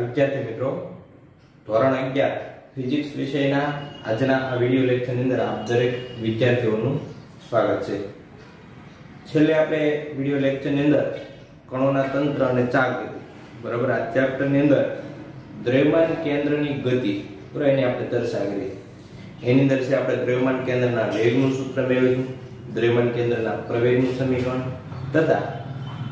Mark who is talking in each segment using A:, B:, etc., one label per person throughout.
A: વિદ્યાર્થી મિત્રો. ધોરણ અગિયાર, ફિઝિક્સ વિષયના આજના આ વીડિયો લેક્ચરની અંદર આપ દરેક વિદ્યાર્થીઓનું સ્વાગત છે. છેલ્લે આપણે વીડિયો લેક્ચરની અંદર કણોના તંત્ર અને ચાક બરાબર? આ ચેપ્ટરની અંદર દ્રવ્યમાન કેન્દ્રની ગતિ, બરાબર? એની આપણે દર્શાવી એની અંદર છે આપણે દ્રવ્યમાન કેન્દ્રના વેગનું સૂત્ર મેળવ્યું દ્રવ્યમાન કેન્દ્રના પ્રવેગનું સમીકરણ. તથા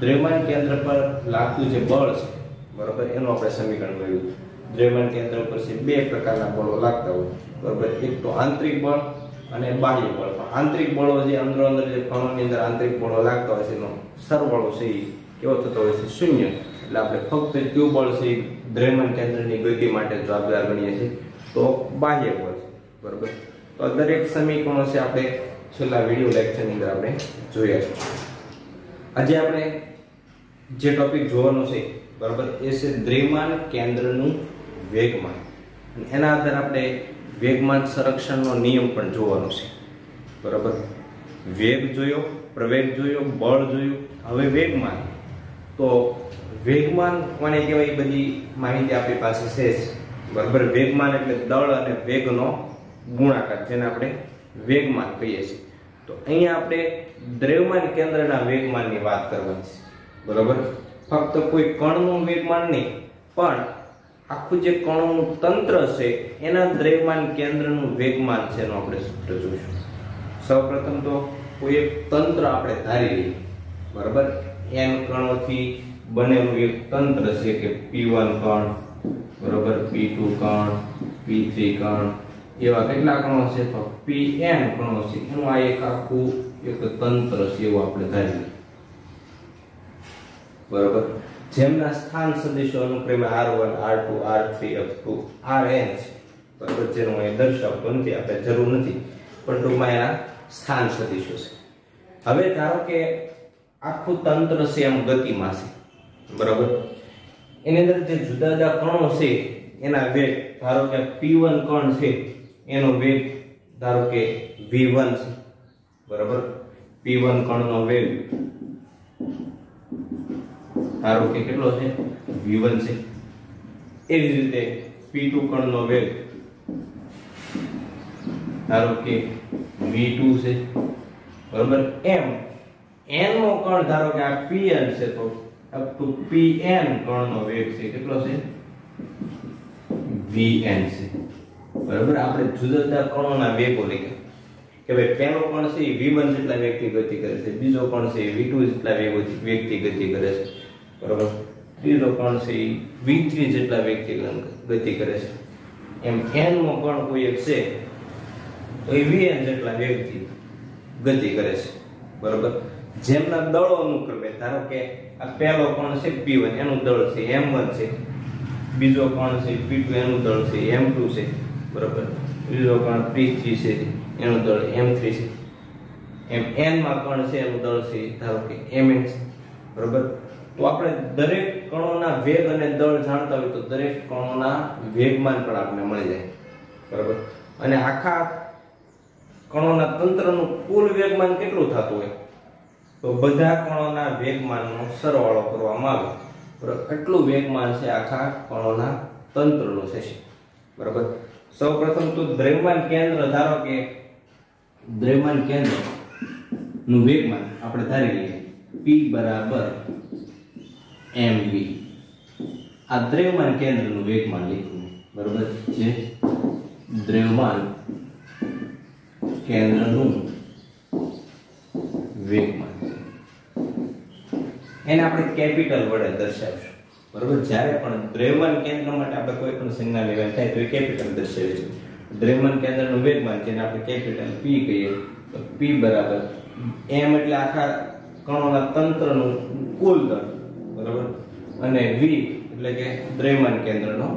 A: દ્રવ્યમાન કેન્દ્ર પર લાગતું જે બળ છે બરાબર? એનું આપણે સમીકરણ મેળવ્યું દ્રવ્યમાન કેન્દ્ર ઉપર છે બે પ્રકારના બળો લાગતા હોય. બરાબર? એક તો આંતરિક બળ અને બાહ્ય બળ. પણ આંતરિક બળો જે અંદરો અંદર જે કણોની અંદર આંતરિક બળો લાગતા હોય છે, એનો સરવાળો છે એ કેવો થતો હોય છે? શૂન્ય. એટલે આપણે ફક્ત ક્યુ બળ છે દ્રવ્યમાન કેન્દ્રની ગતિ માટે જવાબદાર ગણીએ છીએ? તો બાહ્ય બળ છે. બરાબર? તો દરેક સમીકરણો છે આપણે છેલ્લા વીડિયો લેક્ચરની અંદર આપણે જોયા છે. આજે આપણે જે ટોપિક જોવાનો છે બરાબર? એ છે દ્રવ્યમાન કેન્દ્રનું વેગમાન. એના આધારે આપણે વેગમાન સંરક્ષણનો નિયમ પણ જોવાનો છે. બરાબર? વેગ જોયો, પ્રવેગ જોયો, બળ જોયું, હવે વેગમાન. તો વેગમાન કોને કહેવાય? બધી માહિતી આપણી પાસે છે જ. બરાબર? વેગમાન એટલે દળ અને વેગનો ગુણાકાર, જેને આપણે વેગમાન કહીએ છીએ. તો અહીંયા આપણે દ્રવ્યમાન કેન્દ્રના વેગમાનની વાત કરવાની છે. બરાબર? ફક્ત કોઈ કણનું વેગમાન નહીં, પણ આખું જે કણોનું તંત્ર છે, એના દ્રવ્યમાન કેન્દ્રનું વેગમાન છે એનું આપણે સૂત્ર જોઈશું. સૌપ્રથમ તો કોઈ એક તંત્ર આપણે ધારી લઈએ, બરાબર? એન કણોથી બનેલું એક તંત્ર છે કે P1 કણ, બરાબર? P2 કણ P3 કણ, એવા કેટલા કણો છે? તો એન કણો છે. એનું આ એક આખું એક તંત્ર છે એવું આપણે ધારી લઈએ. બરાબર? જેમના સ્થાન સદિશો અનુક્રમે r1 r2 r3 up to rn છે. બરાબર? જેનું અહીં દર્શાવતો નથી, આપણે જરૂર નથી. પણ ટૂંકમાં એના સ્થાન સદિશો છે. હવે ધારો કે આખું તંત્ર છે, એમ ગતિમાં છે. બરોબર? એની અંદર જે જુદા જુદા કણો છે, એના વેગ, ધારો કે p1 કણ છે, એનો વેગ ધારો કે v1 છે. બરાબર? P1 કણનો વેગ ધારો કે કેટલો છે? v1 છે. એવી જ રીતે p2 કણનો વેગ ધારો કે v2 છે. બરાબર? એમ n નો કણ ધારો કે આ pn છે તો અપ ટુ pn કણનો વેગ છે કેટલો છે? vn છે. બરાબર? આપણે જુદા જુદા કણોના વેગો લખ્યા. કે ભાઈ પહેલો કણ છે એ v1 જેટલા વેગથી ગતિ કરે છે, બીજો કણ છે એ v2 જેટલા વેગથી ગતિ કરે છે. બરાબર? ત્રીજો કણ છે એ v3 જેટલા વેગથી ગતિ કરે છે. એમ એનમાં પણ કોઈ એક છે, તો એ વીએન જેટલા વ્યક્તિ ગતિ કરે છે. બરાબર? જેમના દળો અનુક્રમે ધારો કે આ પહેલો કણ છે, પી વન, એનું દળ છે m1 છે. બીજો કણ છે, પી ટુ, એનું દળ છે, એમ ટુ છે. બરાબર? ત્રીજો કણ p3 છે, એનું દળ એમ થ્રી છે. એમ એનમાં કોણ છે, એનું દળ છે, ધારો કે એમ એન છે. બરાબર? તો આપણે દરેક કણોના વેગ અને દળ જાણતા હોય તો દરેક કણોના વેગમાન પણ આપણે મળી જાય. બરાબર? અને આખા કણોના તંત્રનું કુલ વેગમાન કેટલું થતું હોય? તો બધા કણોના વેગમાનનો સરવાળો કરવામાં આવે. બરાબર? એટલું વેગમાન છે આખા કણોના તંત્રનું છે બરાબર? સૌપ્રથમ તો દ્રવ્યમાન કેન્દ્ર ધારો કે દ્રવ્યમાન કેન્દ્રનું વેગમાન આપણે ધારી લઈએ. P બરાબર mv આ દ્રવ્યમાન કેન્દ્રનું વેગમાન લખ્યું બરાબર છે દ્રવ્યમાન કેન્દ્રનું વેગમાન એને આપણે કેપિટલ વડે દર્શાવીશું બરાબર જ્યારે પણ દ્રવ્યમાન કેન્દ્ર માટે આપણે કોઈ પણ સંજ્ઞા લેવા થાય તો એ કેપિટલ દર્શાવીશું દ્રવ્યમાન કેન્દ્રનું વેગમાન જેને આપણે કેપિટલ પી કહીએ, તો પી બરાબર એમ એટલે આખા કણોના તંત્રનું કુલ દળ. બરાબર? અને v એટલે કે દ્રવ્યમાન કેન્દ્રનો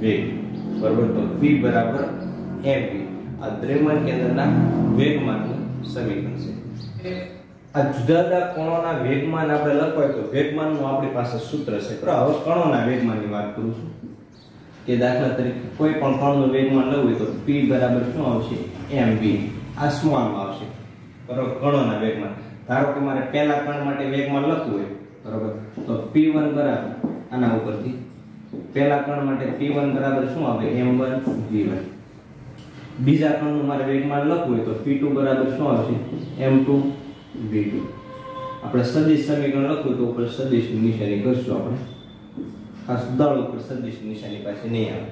A: વેગ. બરાબર? તો p બરાબર mv. આ દ્રવ્યમાન કેન્દ્રના વેગમાનનું સમીકરણ છે. આ જુદા જુદા કણોના વેગમાન આપણે લખવાય તો વેગમાનનું આપણી પાસે સૂત્ર છે. બરાબર? હવે કણોના વેગમાનની વાત કરું છું. કે દાખલા તરીકે કોઈ પણ કણનું વેગમાન લેવું હોય તો p બરાબર શું આવશે? Mv. આ સ્મોલમાં આવશે? બરાબર? કણોના વેગમાન. ધારો કે મારે પહેલા કણ માટે વેગમાન લખવું હોય બરાબર? તો p1 બરાબર. આના ઉપરથી. પહેલા કણ માટે p1 બરાબર શું આવે? M1 v1 બીજા કણનું મારે વેગમાન લખવું હોય તો p2 બરાબર શું આવશે? M2 v2 આપણે સદિશ સમીકરણ લખવું તો ઉપર સદિશની નિશાની કરશું આપણે. ખાસ દળ ઉપર સદિશ નિશાની પાસે નહીં આવે.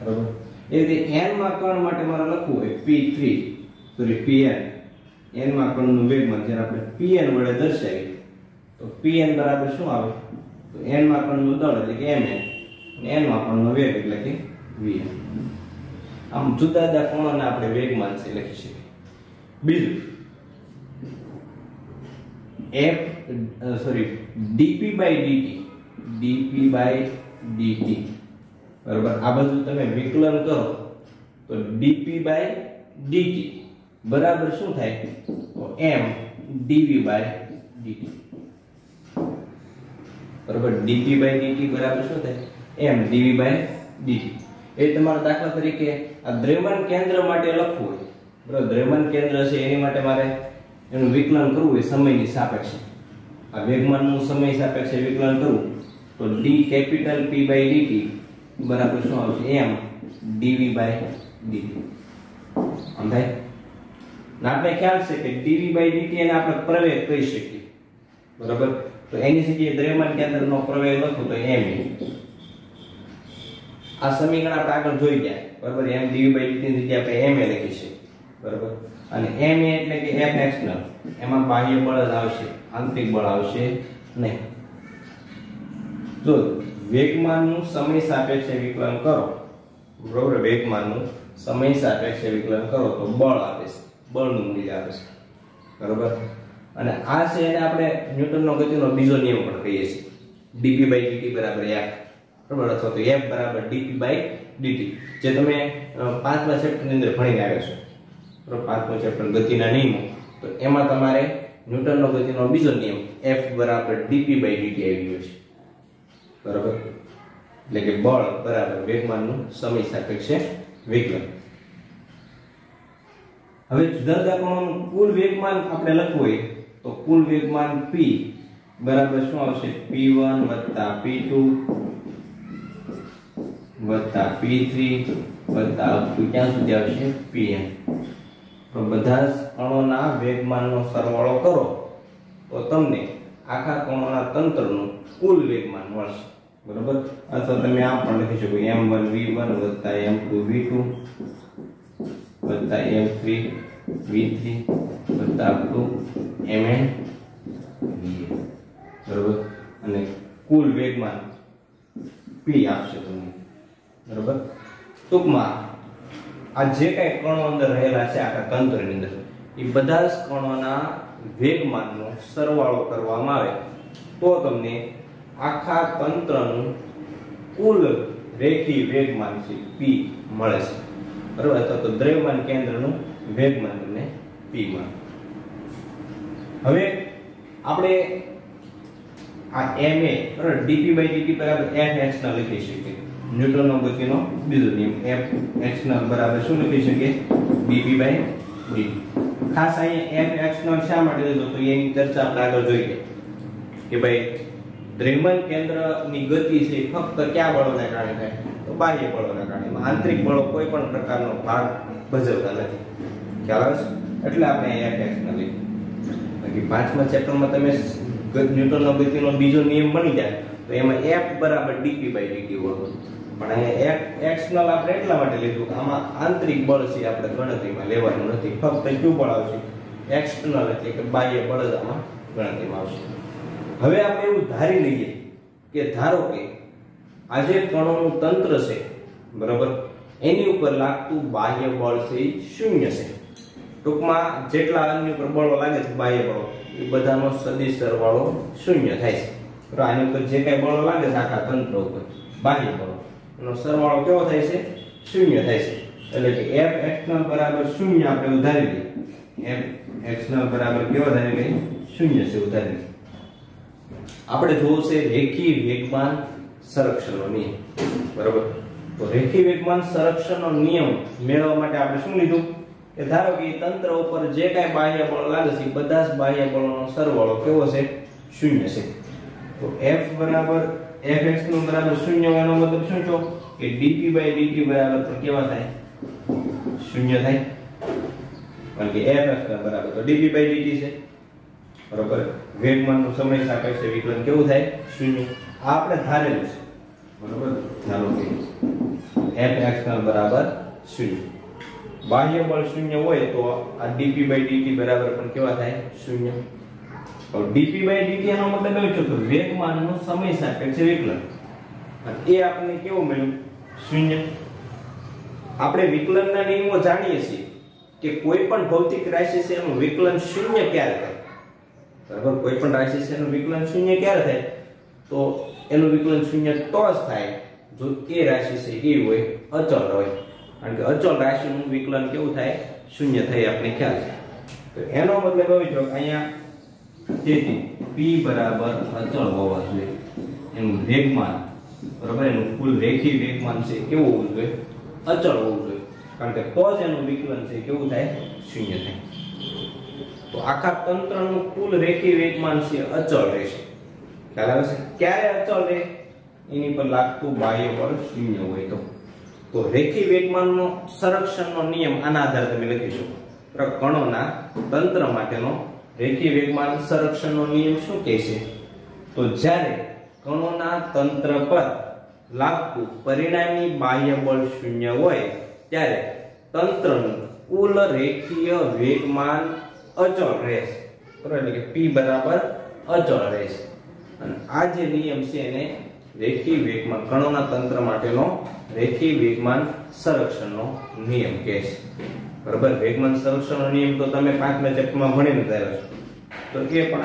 A: બરાબર? એ રીતે n માં કણ માટે મારે લખવું હોય p3 સોરી pn n. માં કણનું વેગમાન જ્યારે આપણે pn વડે દર્શાવીએ તો pn બરાબર શું આવે? તો n માં કણનું દળ એટલે કે mn અને n માં કણનો વેગ એટલે કે vn. આમ જુદા જુદા કોણોને આપણે વેગમાન છે લખી શકીએ. બીજું, f sorry dp by dt. dp by dt. બરાબર? આ બધું તમે વિકલન કરો. તો dp બાય dt. બરાબર શું થાય? તો m dv બાય dt. બરાબર? Dp બાય dt બરાબર શું થાય? M dv બાય dt એ તમારા દાખલા તરીકે આ દ્રવ્યમાન કેન્દ્ર માટે લખવું હોય. બરાબર? દ્રવ્યમાન કેન્દ્ર છે, એની માટે મારે એનું વિકલન કરવું હોય, સમયની સાપેક્ષે. આ વેગમાનનું સમય સાપેક્ષે વિકલન કરવું. તો d capital p by dt બરાબર શું આવશે? M dv બાય dt આમ થાય આપણે ખ્યાલ છે કે dv બાય dt એને આપણે પ્રવેગ કહી શકીએ. બરાબર? તો એની જગ્યાએ દ્રવ્યમાન કેન્દ્રનો પ્રવેગ લખું તો m આ સમીકરણ આપણે આગળ જોઈ ગયા. બરાબર? m dv બાય dt ની જગ્યાએ આપણે m લખી છે. બરાબર? અને m એટલે કે f એક્સટર્નલ એમાં બાહ્ય બળ જ આવશે, આંતરિક બળ આવશે નહીં. જો વેગમાનનું સમય સાપેક્ષે વિકલન કરો. બરોબર? વેગમાનનું સમય સાપેક્ષે વિકલન કરો તો બળ આપે છે. બળનું મૂલ્ય આપે છે. બરોબર? અને આ છે એને આપણે ન્યૂટનનો ગતિનો બીજો નિયમ પણ કહીએ છીએ. dp dt બરાબર f, બરાબર? અથવા તો f બરાબર dp dt. જે તમે પાંચમા ચેપ્ટરની અંદર ભણીને આવ્યા છો. બરાબર? પાંચમો ચેપ્ટર ગતિના નિયમો. તો એમાં તમારે ન્યૂટનનો ગતિનો બીજો નિયમ, f બરાબર dp dt આવી ગયો છે. બરાબર? એટલે કે બળ બરાબર વેગમાનનું સમય સાપેક્ષે વિકલન. હવે જુદા જુદા કણોનું કુલ વેગમાન આપણે લખવું હોય તો કુલ વેગમાન p બરાબર શું આવશે? P1 p2 p3 ક્યાં સુધી આવશે? Pn તો બધા કણોના અણોના વેગમાનનો સરવાળો કરો, તો તમને આખા કણોના તંત્રનું કુલ વેગમાન મળશે. બરાબર? અથવા તમે આ પણ લખી શકો m1 v1 m2 v2 m3 v3 2 એમ એન વીએસ બરાબર? અને કુલ વેગમાન પી આપશે તમને. બરાબર? ટૂંકમાં, આ જે કાંઈ કણો અંદર રહેલા છે, આખા તંત્રની અંદર, એ બધા જ કણોના વેગમાનનો સરવાળો કરવામાં આવે. તો તમને આખા તંત્રનું કુલ રેખી વેગમાન છે પી મળે છે. બરાબર? અથવા તો દ્રવ્યમાન કેન્દ્રનું વેગમાન તમને પી મળે. હવે આપણે આ ma બરાબર, dp dt બરાબર f x ના લખી શકીએ. ન્યૂટનનો ગતિનો બીજો નિયમ, f x ના બરાબર શું લખી શકીએ? dp dt ખાસ અહીંયા f x નો શા માટે લીધો તો એની ચર્ચા આપણે આગળ જોઈએ. કે ભાઈ દ્રવ્યમાન કેન્દ્રની ગતિ છે ફક્ત કયા બળોને કારણે થાય? તો બાહ્ય બળોના કારણે. આંતરિક બળો કોઈ પણ પ્રકારનો ભાગ ભજવતા નથી. ખ્યાલ આવે એટલે આપણે f x ના લઈએ બાકી પાંચમા ચેપ્ટરમાં તમે ન્યૂટનનો ગતિનો બીજો નિયમ બની જાય, તો એમાં એફ બરાબર ડીપી બાય ડીટી હોય પણ અહીંયા એક્સનલ આપણે એટલા માટે લીધું કે આમાં આંતરિક બળ છે આપણે ગણતરીમાં લેવાનું નથી, ફક્ત કયું બળ આવશે. એક્સટર્નલ એટલે કે બાહ્ય બળ જ આમાં ગણતરીમાં આવશે. હવે આપણે એવું ધારી લઈએ કે ધારો કે આજે કણોનું તંત્ર છે, બરાબર? એની ઉપર લાગતું બાહ્ય બળ છે એ શૂન્ય છે. ટૂંકમાં જેટલા અન્ય બળો લાગે છે બાહ્ય બળો, એ બધાનો સદિશ સરવાળો શૂન્ય થાય છે. આની ઉપર જે કાંઈ બળો લાગે છે, આખા તંત્ર ઉપર, બાહ્ય બળો, એનો સરવાળો કેવો થાય છે? શૂન્ય થાય છે. એટલે કે એફ એક્સટર્નલ બરાબર શૂન્ય આપણે ઉધારી લઈએ એફ એક્સટર્નલ બરાબર કેવો ધારી લઈએ શૂન્ય છે, ઉધારી આપણે જોવું છે રેખી વેગમાન સંરક્ષણનો નિયમ. બરાબર? તો રેખી વેગમાન સંરક્ષણનો નિયમ મેળવવા માટે આપણે શું લીધું? કે ધારો કે તંત્ર ઉપર જે કાંઈ બાહ્ય બળ લાગે છે બધા જ બાહ્ય બળોનો સરવાળો કેવો છે? શૂન્ય છે. તો F બરાબર fx નું બરાબર શૂન્ય હોય મતલબ શું છો? કે dp dt બરાબર તો કેવા થાય? શૂન્ય થાય. કારણ કે fx બરાબર તો dp dt છે. બરોબર? વેગમાનનો સમય સાપેક્ષે વિકલન કેવું થાય? શૂન્ય. આ આપણે ધારેલું છે. બરોબર? ચાલો કે fx બરાબર શૂન્ય. બાહ્ય બળ શૂન્ય હોય તો આ dp dt બરાબર પણ કેવા થાય? શૂન્ય. તો dp dt એનો મતલબ એવો છે કે વેગમાનનો સમય સાપેક્ષ વિકલન. એ આપણને કેવું મળ્યું? શૂન્ય. આપણે વિકલનના નિયમો જાણીએ છીએ કે કોઈ પણ ભૌતિક રાશિ છે એનું વિકલન શૂન્ય ક્યારે થાય? બરાબર? કોઈ પણ રાશિ છે એનું વિકલન શૂન્ય ક્યારે થાય? તો એનું વિકલન શૂન્ય તો જ થાય જો એ રાશિ છે એ હોય, અચળ હોય. કારણ કે અચળ રાશિનું વિકલન કેવું થાય? શૂન્ય થાય આપણે ખ્યાલ છે. તો એનો મતલબ એવો જો અહીંયા તેથી p બરાબર અચળ હોવા જોઈએ. એનું વેગમાન, બરાબર? એનું કુલ રેખી વેગમાન છે, કેવું હોવું જોઈએ? અચળ હોવું જોઈએ. કારણ કે તો જ એનું વિકલન છે, કેવું થાય? શૂન્ય થાય. તો આખા તંત્રનું કુલ રેખી વેગમાન છે, અચળ રહેશે. ખ્યાલ આવે છે? ક્યારે અચળ રહે? એની પર લાગતું બાહ્ય બળ શૂન્ય હોય તો. તો રેખી વેગમાનનો સંરક્ષણનો નિયમ આના આધારે તમે લખી શકો. બરાબર? કણોના તંત્ર માટેનો રેખી વેગમાન સંરક્ષણનો નિયમ શું કહે છે? તો જ્યારે કણોના તંત્ર પર લાગતું પરિણામી બાહ્ય બળ શૂન્ય હોય, ત્યારે તંત્રનું કુલ રેખીય વેગમાન અચળ રહેશે. એટલે કે પી બરાબર અચળ રહેશે. અને આ જે નિયમ છે એને રેખી વેગમાં કણોના તંત્ર માટેનો રેખી વેગમાન સંરક્ષણનો નિયમ કહે છે. બરાબર? વેગમાન સંરક્ષણનો નિયમ તો તમે પાંચમા ચેપ્ટરમાં ભણીને તૈયાર છો. તો એ પણ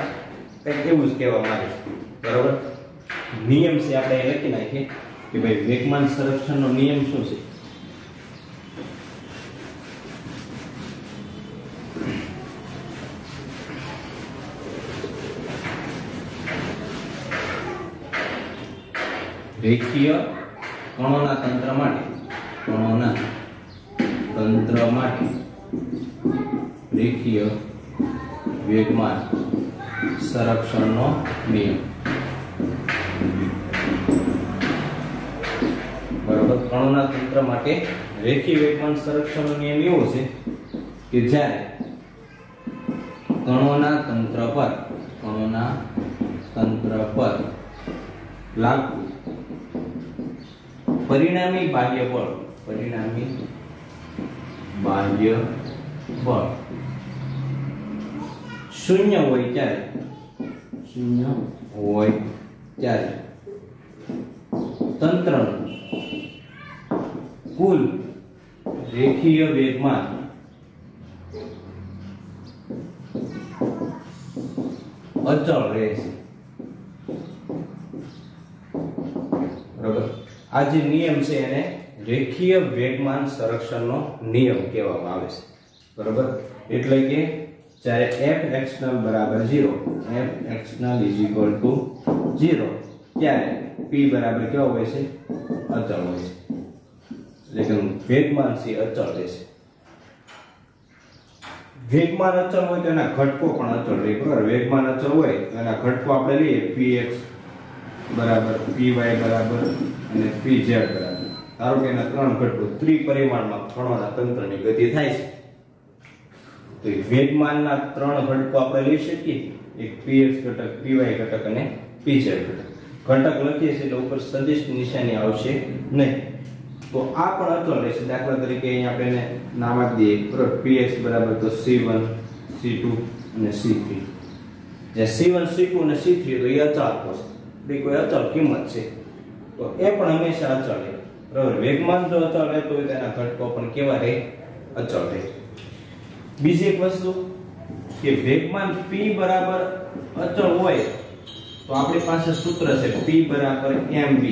A: કંઈક એવું જ કહેવા માંગે છે. બરાબર? નિયમ છે આપણે લખી નાખીએ કે ભાઈ વેગમાન સંરક્ષણનો નિયમ શું છે? રેખીય કણોના તંત્ર માટે, કણોના તંત્ર માટે રેખીય વેગમાન સંરક્ષણનો નિયમ. બરોબર? કણોના તંત્ર માટે રેખીય વેગમાન સંરક્ષણનો નિયમ એવો છે કે જ્યારે કણોના તંત્ર પર, કણોના તંત્ર પર લાગતું પરિણામી બાહ્ય બળ. પરિણામી બાહ્ય બળ. શૂન્ય હોય ત્યારે. શૂન્ય હોય. ત્યારે. તંત્રનું કુલ રેખીય વેગમાં અચળ રહેશે. આ જે નિયમ છે એને રેખીય વેગમાન સંરક્ષણનો નિયમ કહેવામાં આવે છે. બરાબર? એટલે કે જ્યારે એફ એક્સનલ બરાબર zero F external is equal to zero ત્યારે પી બરાબર કેવો હોય છે? અચળ હોય છે. એટલે કે વેગમાન છે અચળ રહેશે વેગમાન અચળ હોય તો એના ઘટકો પણ અચળ રહે બરાબર? વેગમાન અચળ હોય એના ઘટકો આપણે લઈએ px બરાબર py બરાબર અને pz બરાબર. ધારો કે એના ત્રણ ઘટકો, ત્રિપરિમાણમાં કણોના તંત્રની ગતિ થાય છે. તો એ વેગમાનના ત્રણ ઘટકો આપણે લઈ શકીએ. એક પીએક્સ ઘટક પીવાય ઘટક અને pz ઘટક. ઘટક લખીએ છીએ એટલે ઉપર સદિશ નિશાની આવશે નહીં. તો આ પણ અચળ રહેશે. દાખલા તરીકે અહીંયા આપણે એને નામ આપી દઈએ. બરોબર px બરાબર તો c1 c2 અને સી થ્રી. જ્યાં સી વન, સી ટુ અને c3 તો એ અચળ થશે બે કોઈ અચળ કિંમત છે. તો એ પણ હંમેશા અચળ રહે બરાબર વેગમાન જો અચળ રહેતો હોય તો એના ઘટકો પણ કેવા રહે? અચળ રહે. બીજી એક વસ્તુ કે વેગમાન p બરાબર અચળ હોય તો આપણી પાસે સૂત્ર છે p બરાબર mv.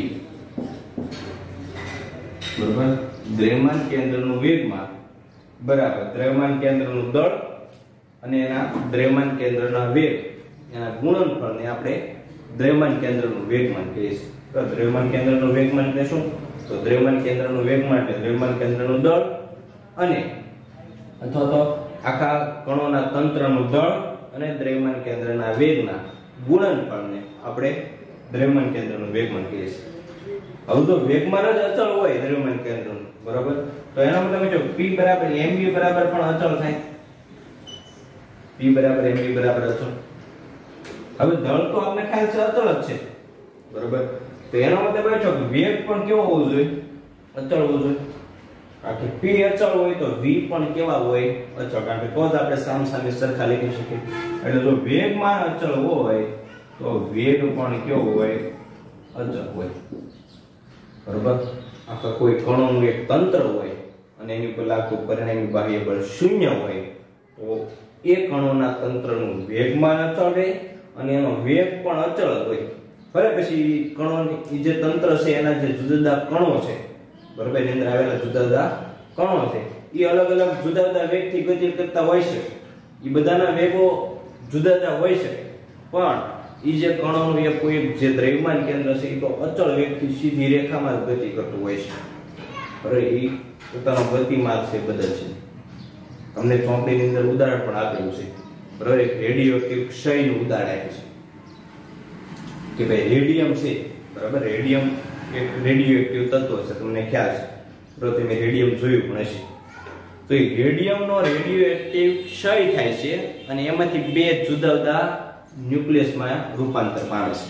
A: બરાબર? દ્રવ્યમાન કેન્દ્રનું વેગમાન બરાબર દ્રવ્યમાન કેન્દ્રનું દળ અને એના દ્રવ્યમાન કેન્દ્રના વેગ, એના ગુણનફળને આપણે દ્રવ્યમાન કેન્દ્રનું વેગમાન કહીએ છીએ દ્રવ્યમાન કેન્દ્રનું વેગમાન એટલે શું? તો દ્રવ્યમાન કેન્દ્રનું વેગમાન એટલે દ્રવ્યમાન કેન્દ્રનું દળ અને અથવા તો આખા કણોના તંત્રનું દળ અને દ્રવ્યમાન કેન્દ્રના વેગના ગુણનફળને આપણે દ્રવ્યમાન કેન્દ્રનું વેગમાન કહીએ છીએ. હવે તો વેગમાન જ અચળ હોય દ્રવ્યમાન કેન્દ્રનું, બરાબર? તો એનો મતલબ જો p બરાબર mv બરાબર પણ અચળ થાય. P બરાબર mv બરાબર અચળ. હવે દળ તો આપણે ખ્યાલ છે અચળ જ છે. બરોબર? તો એનો મતલબ એ છે કે વેગ પણ કેવો હોવો જોઈએ? અચળ હોવો જોઈએ. કારણ કે p અચળ હોય તો v પણ કેવા હોય? અચળ. કારણ કે તો જ આપણે સામ સરખા લખી શકીએ. એટલે જો વેગમાં અચળ હોય, તો વેગ પણ કેવો હોય? અચળ હોય. બરોબર? આખા કોઈ કણોનું એક તંત્ર હોય અને એની ઉપર લાગતું પરિણામી બાહ્ય બળ શૂન્ય હોય, તો એ કણોના તંત્રનું વેગમાન અચળ રહે અને એનો વેગ પણ અચળ હોય. ભલે પછી કણોની જે તંત્ર છે, એના જે જુદા જુદા કણો છે, બરોબર, એની અંદર આવેલા જુદા જુદા કણો છે, એ અલગ અલગ જુદા જુદા વેગથી ગતિ કરતા હોય છે. એ બધાના વેગો જુદા જુદા હોય છે. પણ એ જે કણોનું એક કોઈ જે દ્રવ્યમાન કેન્દ્ર છે, એ તો અચળ વેગથી સીધી રેખામાં જ ગતિ કરતું હોય છે. અરે એ પોતાનો ગતિમાર્ગ છે બદલ છે. તમને ચોપડીની અંદર ઉદાહરણ પણ આપેલું છે. બરાબર રેડિયો એક્ટિવ ક્ષયનું ઉદાહરણ આપ્યું છે. કે ભાઈ રેડિયમ છે, બરાબર, રેડિયમ એક રેડિયો એક્ટિવ તત્વ છે, તમને ખ્યાલ છે. બરાબર, તમે રેડિયમ જોયું પણ હશે. તો એ રેડિયમનો રેડિયો એક્ટિવ ક્ષય થાય છે અને એમાંથી બે જુદા જુદા ન્યુક્લિયસમાં રૂપાંતર પામે છે.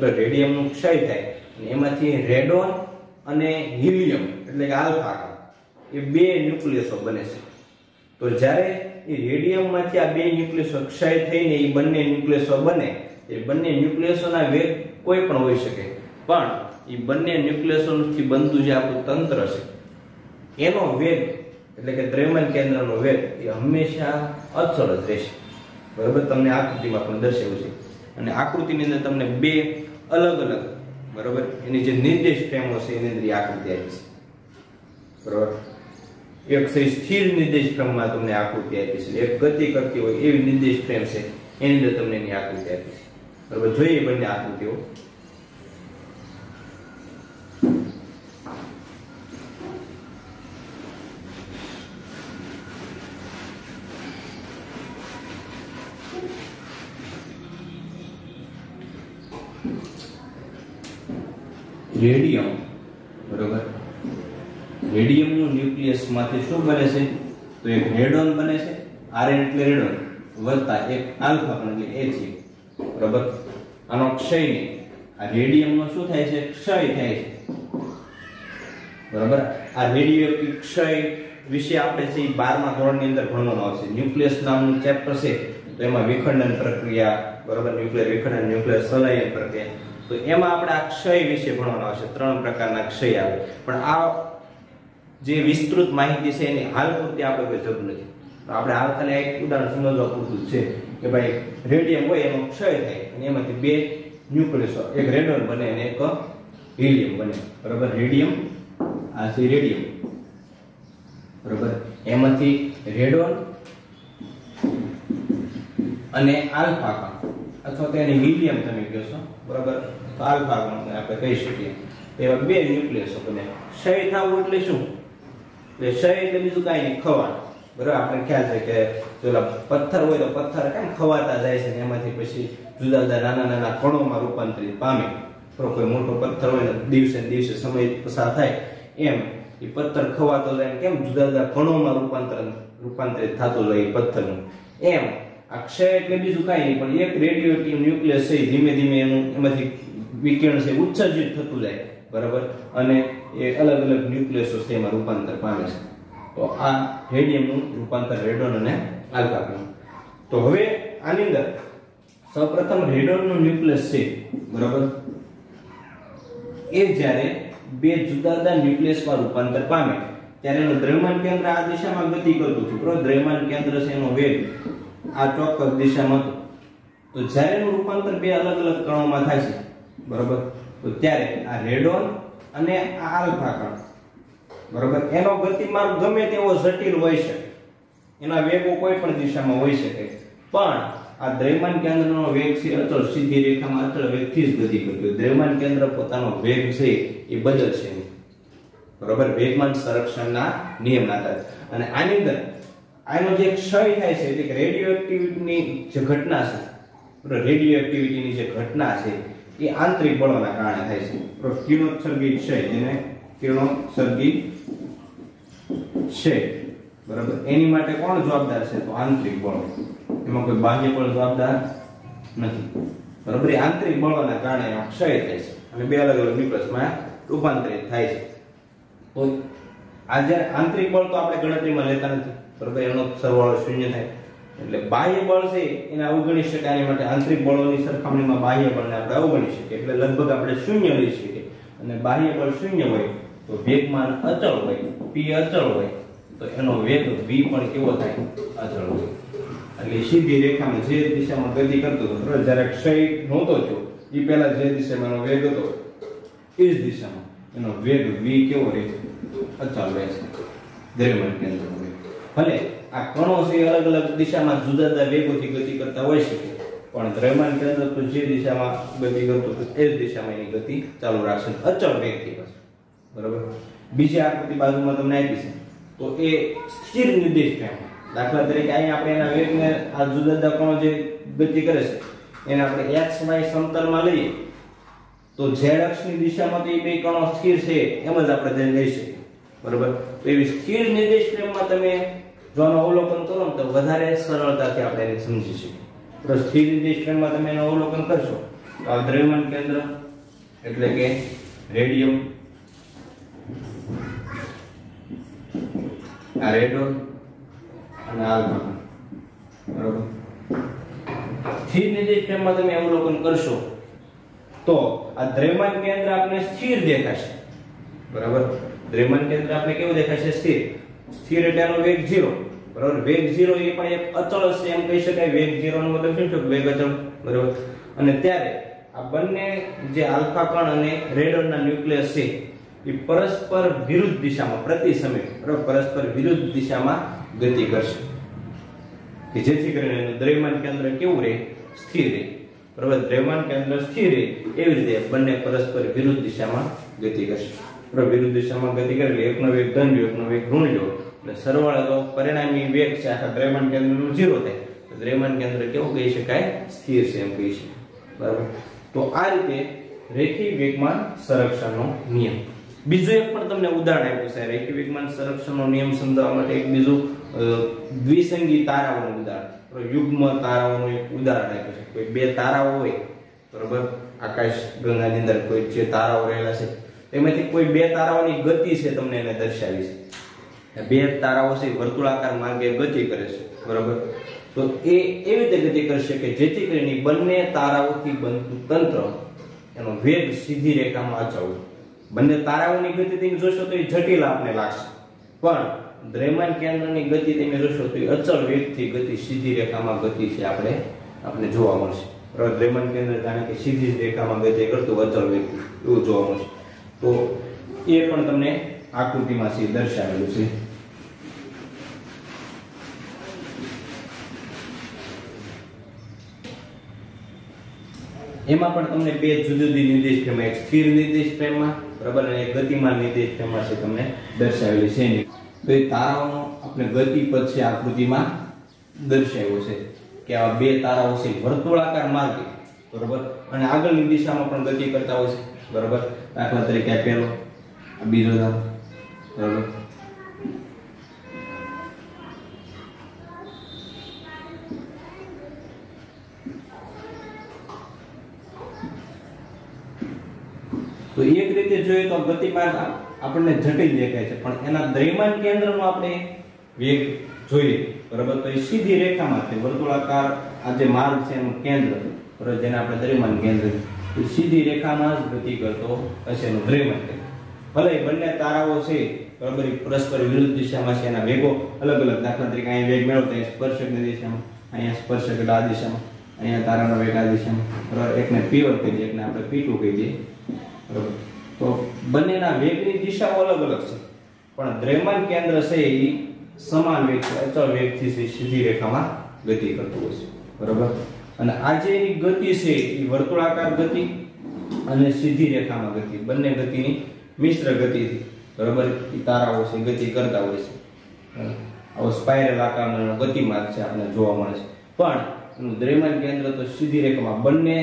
A: બરાબર, રેડિયમનું ક્ષય થાય અને એમાંથી રેડોન અને હિલિયમ, એટલે કે આલ્ફા, એ બે ન્યુક્લિયસો બને છે. તો જ્યારે એ રેડિયમમાંથી આ બે ન્યુક્લિયસો ક્ષય થઈને એ બંને ન્યુક્લિયસો બને. એ બંને ન્યુક્લિયસોના વેગ કોઈ પણ હોઈ શકે. પણ એ બંને ન્યુક્લિયસોથી બનતું જે આપણું તંત્ર છે, એનો વેગ એટલે કે દ્રવ્યમાન કેન્દ્રનો વેગ એ હંમેશા અચળ જ રહેશે. બરાબર? તમને આકૃતિમાં પણ દર્શાવ્યું છે. અને આકૃતિની અંદર તમને બે અલગ અલગ, બરાબર? એની જે નિર્દેશ ફ્રેમો છે, એની અંદર આકૃતિ આવી છે. બરાબર? એક સ્થિર નિર્દેશ ફ્રેમમાં તમને આકૃતિ આપી છે. એક ગતિ કરતી હોય એવી નિર્દેશ ફ્રેમ છે. એની અંદર તમને એની આકૃતિ આપી છે. બરાબર? જોઈએ બંને આકૃતિઓ. રેડિયમ. બરોબર? રેડિયમનું ન્યુક્લિયસમાંથી શું બને છે? તો એક રેડોન બને છે. આરએન એટલે રેડોન વત્તા એક આલ્ફા પણ એટલે એ છે બરાબર? આનો ક્ષય આ રેડિયમનો શું થાય છે? ક્ષય થાય છે. બરાબર? આ રેડિયો ક્ષય વિશે આપણે છે બારમા 12મા ધોરણની અંદર ભણવાનું આવશે. ન્યુક્લિયસ નામનું ચેપ્ટર છે. તો એમાં વિખંડન પ્રક્રિયા, બરાબર? ન્યુક્લિયર વિખંડન, ન્યુક્લિયર સંલયન પ્રક્રિયા. તો એમાં આપણે આ ક્ષય વિશે ભણવાનું આવશે. ત્રણ પ્રકારના ક્ષય આવે. પણ આ જે વિસ્તૃત માહિતી છે એની હાલ પૂરતી આપણે કોઈ જરૂર નથી. તો આપણે હાલ ખાલી એક ઉદાહરણ સમજવા પૂરતું છે કે ભાઈ રેડિયમ હોય એનો ક્ષય થાય અને એમાંથી બે ન્યુક્લિયસ એક રેડોન બને અને એક હિલિયમ બને. બરાબર? રેડિયમ, આ છે રેડિયમ. બરાબર? એમાંથી રેડોન અને આલ્ફા કણ અથવા તો એને હિલિયમ તમે કહો છો. બરાબર? તો આલ્ફા કણ આપણે કહી શકીએ. એવા બે ન્યુક્લિયસો બને. ક્ષય થવું એટલે શું? એટલે ક્ષય એટલે બીજું કાંઈ નહીં ખવાણ બરાબર? આપણે ખ્યાલ છે કે પેલા પથ્થર હોય તો પથ્થર કેમ ખવાતા જાય છે એમાંથી પછી જુદા જુદા નાના નાના કણોમાં રૂપાંતરિત પામે. કોઈ મોટો પથ્થર હોય ને દિવસે દિવસે સમય પસાર થાય. એમ, એ પથ્થર ખવાતો જાય કેમ? જુદા જુદા કણોમાં રૂપાંતર રૂપાંતરિત થતું જાય પથ્થરનું. એમ, આ ક્ષય એટલે બીજું કાંઈ નહીં, પણ એક રેડિયોએક્ટિવ ન્યુક્લિયસ છે ધીમે ધીમે એનું એમાંથી વિકિરણ છે ઉત્સર્જિત થતું જાય. બરાબર? અને એ અલગ અલગ ન્યુક્લિયસો છે એમાં રૂપાંતર પામે છે. તો આ રેડિયમનું રૂપાંતર રેડોન અને આલ્ફા કણ તો હવે આની અંદર સૌપ્રથમ રેડોનનું ન્યુક્લિયસ છે. બરાબર? એ જ્યારે બે જુદા જુદા ન્યુક્લિયસમાં રૂપાંતર પામે, ત્યારે એનું દ્રવ્યમાન કેન્દ્ર આ દિશામાં ગતિ કરતું હતું. બરાબર? દ્રવ્યમાન કેન્દ્ર છે એનો વેગ. આ ચોક્કસ દિશામાં હતો. તો જ્યારે એનું રૂપાંતર બે અલગ અલગ કણોમાં થાય છે. બરાબર? તો ત્યારે આ રેડોન અને આ આલ્ફા કણ બરોબર? એનો ગતિમાર્ગ ગમે તેવો જટિલ હોઈ શકે. એના વેગો કોઈ પણ દિશામાં હોઈ શકે. પણ આ દ્રવ્યમાન કેન્દ્રનો વેગ છે અચળ સીધી રેખામાં અચળ વેગથી જ ગતિ કરતો હોય દ્રવ્યમાન કેન્દ્ર પોતાનો વેગ છે, એ બદલશે નહીં બરાબર? વેગમાન સંરક્ષણના નિયમના આધારે અને આની અંદર આનો જે ક્ષય થાય છે, એટલે કે રેડિયો એક્ટિવિટીની જે ઘટના છે રેડિયો એક્ટિવિટીની જે ઘટના છે એ આંતરિક બળોના કારણે થાય છે. કિરણોત્સર્ગી ક્ષય, જેને કિરણોત્સર્ગી છે બરાબર? એની માટે કોણ જવાબદાર છે? તો આંતરિક બળો. એમાં કોઈ બાહ્ય બળ જવાબદાર નથી. બરાબર? એ આંતરિક બળોના કારણે ક્ષય થાય છે. અને બે અલગ અલગ ન્યુક્લિયસમાં રૂપાંતરિત થાય છે. તો આજે આંતરિક બળ તો આપણે ગણતરીમાં લેતા નથી. બરાબર? એનો સરવાળો શૂન્ય થાય. એટલે બાહ્ય બળ છે એને અવગણી શકાય એના માટે આંતરિક બળોની સરખામણીમાં બાહ્ય બળને આપણે અવગણી શકીએ. એટલે લગભગ આપણે શૂન્ય લઈ શકીએ. અને બાહ્ય બળ શૂન્ય હોય તો વેગમાન અચળ હોય, p અચળ હોય, તો એનો વેગ v પણ કેવો થાય? અચળ હોય. એટલે સીધી રેખામાં જે દિશામાં ગતિ કરતો હતો જ્યારે ક્ષય નહોતો થયો એ પહેલા જે દિશામાં એનો વેગ હતો, એ જ દિશામાં એનો વેગ v કેવો રહે છે? અચળ રહે છે. દ્રવ્યમાન કેન્દ્રનો વેગ ભલે આ કણો છે અલગ અલગ દિશામાં જુદા જુદા વેગોથી ગતિ કરતા હોઈ શકે પણ દ્રવ્યમાન કેન્દ્ર તો જે દિશામાં ગતિ કરતો એ જ દિશામાં એની ગતિ ચાલુ રાખશે. અચળ વેગથી બરાબર? બીજી આકૃતિ બાજુમાં તમને આપી છે. તો એ સ્થિર નિર્દેશ ફ્રેમ દાખલા તરીકે અહીંયા આપણે એના વેગને આ જુદા જુદા કણો જે ગતિ કરે છે, એને આપણે એક્સ વાય સમતલમાં લઈએ. તો ઝેડ અક્ષની દિશામાં તો એ બે કણો સ્થિર છે, એમ જ આપણે તેને લઈ શકીએ. બરાબર? તો એવી સ્થિર નિર્દેશ ફ્રેમમાં તમે જો આનું અવલોકન કરો તો વધારે સરળતાથી આપણે એને સમજી શકીએ. સ્થિર નિર્દેશ તમે એનું અવલોકન કરશો. તો આ દ્રવ્યમાન કેન્દ્ર એટલે કે રેડિયમ. આ રેડોન અને આલ્ફા બરોબર? સ્થિર નિર્દેશ તમે અવલોકન કરશો તો આ દ્રવ્યમાન કેન્દ્ર આપણે સ્થિર દેખાશે. બરાબર? દ્રવ્યમાન કેન્દ્ર આપણે કેવું દેખાશે? સ્થિર. સ્થિર એટલે વેગ 0 બરાબર? વેગ 0 એ પણ એક અચળ છે એમ કહી શકાય. વેગ 0 નો મતલબ શું છે? વેગ અચળ. બરાબર? અને ત્યારે આ બંને જે આલ્ફા કણ અને રેડોનના ન્યુક્લિયસ છે, એ પરસ્પર વિરુદ્ધ દિશામાં, પ્રતિ સમય, બરાબર? પરસ્પર વિરુદ્ધ દિશામાં ગતિ કરશે. કે જેથી કરીને એનું દ્રવ્યમાન કેન્દ્ર કેવું રહે? સ્થિર રહે. બરાબર? દ્રવ્યમાન કેન્દ્ર સ્થિર રહે. એવી રીતે બંને પરસ્પર વિરુદ્ધ દિશામાં ગતિ કરશે. બરાબર? વિરુદ્ધ દિશામાં ગતિ કરે એટલે એકનો વેગ ધન લ્યો એકનો વેગ ઋણ લ્યો એટલે સરવાળો તો પરિણામી વેગ છે. આખા દ્રવ્યમાન કેન્દ્રનું ઝીરો થાય. તો દ્રવ્યમાન કેન્દ્ર કેવું કહી શકાય? સ્થિર છે એમ કહી શકાય. બરાબર? તો આ રીતે રેખી વેગમાન સંરક્ષણનો નિયમ. બીજું એક પણ તમને ઉદાહરણ આપ્યું છે. રેખી વેગમાન સંરક્ષણનો નિયમ સમજાવવા માટે એક બીજું દ્વિસંગી તારાઓનું ઉદાહરણ? યુગ્મ તારાઓનું એક ઉદાહરણ આપ્યું છે. કોઈ બે તારાઓ હોય, બરોબર? આકાશ ગંગાની અંદર કોઈ જે તારાઓ રહેલા છે. એમાંથી કોઈ બે તારાઓની ગતિ છે તમને એને દર્શાવી છે. બે તારાઓ છે વર્તુળાકાર માર્ગે ગતિ કરે છે. બરાબર? તો એ એવી રીતે ગતિ કરશે કે જેથી કરીને બંને તારાઓથી બનતું તંત્ર એનો વેગ સીધી રેખામાં અચળ બંને તારાઓની ગતિ તમે જોશો તો એ જટિલ આપને લાગશે. પણ દ્રવ્યમાન કેન્દ્રની ગતિ તમે જોશો તો એ અચળ વેગથી ગતિ સીધી રેખામાં ગતિ છે આપણે આપણે જોવા મળશે. બરાબર? દ્રવ્યમાન કેન્દ્ર જાણે કે સીધી રેખામાં ગતિ કરતું અચળ વેગથી એવું જોવા મળશે. તો એ પણ તમને આકૃતિમાં છે દર્શાવેલું છે. એમાં પણ તમને બે જુદી જુદી નિર્દેશ ફ્રેમ, એક સ્થિર નિર્દેશ ફ્રેમમાં, બરાબર, અને ગતિમાન નિર્દેશ ફ્રેમમાં છે તમને દર્શાવેલી છે. તો એ તારાઓનો આપણે ગતિ પદ છે આકૃતિમાં દર્શાવ્યો છે કે આ બે તારાઓ છે વર્તુળાકાર માર્ગે, બરાબર? અને આગળની દિશામાં પણ ગતિ કરતા હોય છે, બરાબર? દાખલા તરીકે આ પહેલો, આ બીજો તારો બરાબર તો એક રીતે જોઈએ તો ગતિમાન આપણને જટિલ દેખાય છે, પણ એના દ્રવ્યમાન કેન્દ્રનો આપણે વેગ જોઈએ. બરાબર? તો એ સીધી રેખામાં છે. વર્તુળાકાર આ જે માર્ગ છે એનું કેન્દ્ર. બરાબર? જેને આપણે દ્રવ્યમાન કેન્દ્ર તો સીધી રેખામાં જ ગતિ કરતો હશે એનું કેન્દ્ર. ભલે બંને તારાઓ છે બરાબર પરસ્પર વિરુદ્ધ દિશામાં છે, એના વેગો અલગ અલગ દાખલા તરીકે અહીંયા વેગ મેળવતા અહીંયા સ્પર્શકની દિશામાં, અહીંયા સ્પર્શક એટલે આ દિશામાં, અહીંયા તારાનો વેગ આ દિશામાં, બરાબર? એકને P1 કહી દઈએ, એકને આપણે P2 કહી દઈએ, બરાબર? તો બંનેના વેગની દિશાઓ અલગ અલગ છે. પણ દ્રવ્યમાન કેન્દ્ર છે એ સમાન વેગ છે, અચળ વેગથી સીધી રેખામાં ગતિ કરતું હોય છે, બરાબર? અને આ જે એની ગતિ છે, એ વર્તુળાકાર ગતિ અને સીધી રેખામાં ગતિ, બંને ગતિની મિશ્ર ગતિથી. બરાબર તારાઓ છે, ગતિ કરતા હોય છે. આવો સ્પાયરલ આકારનો ગતિમાર્ગ છે આપણને જોવા મળે છે. પણ એનું દ્રવ્યમાન કેન્દ્ર તો સીધી રેખામાં બંને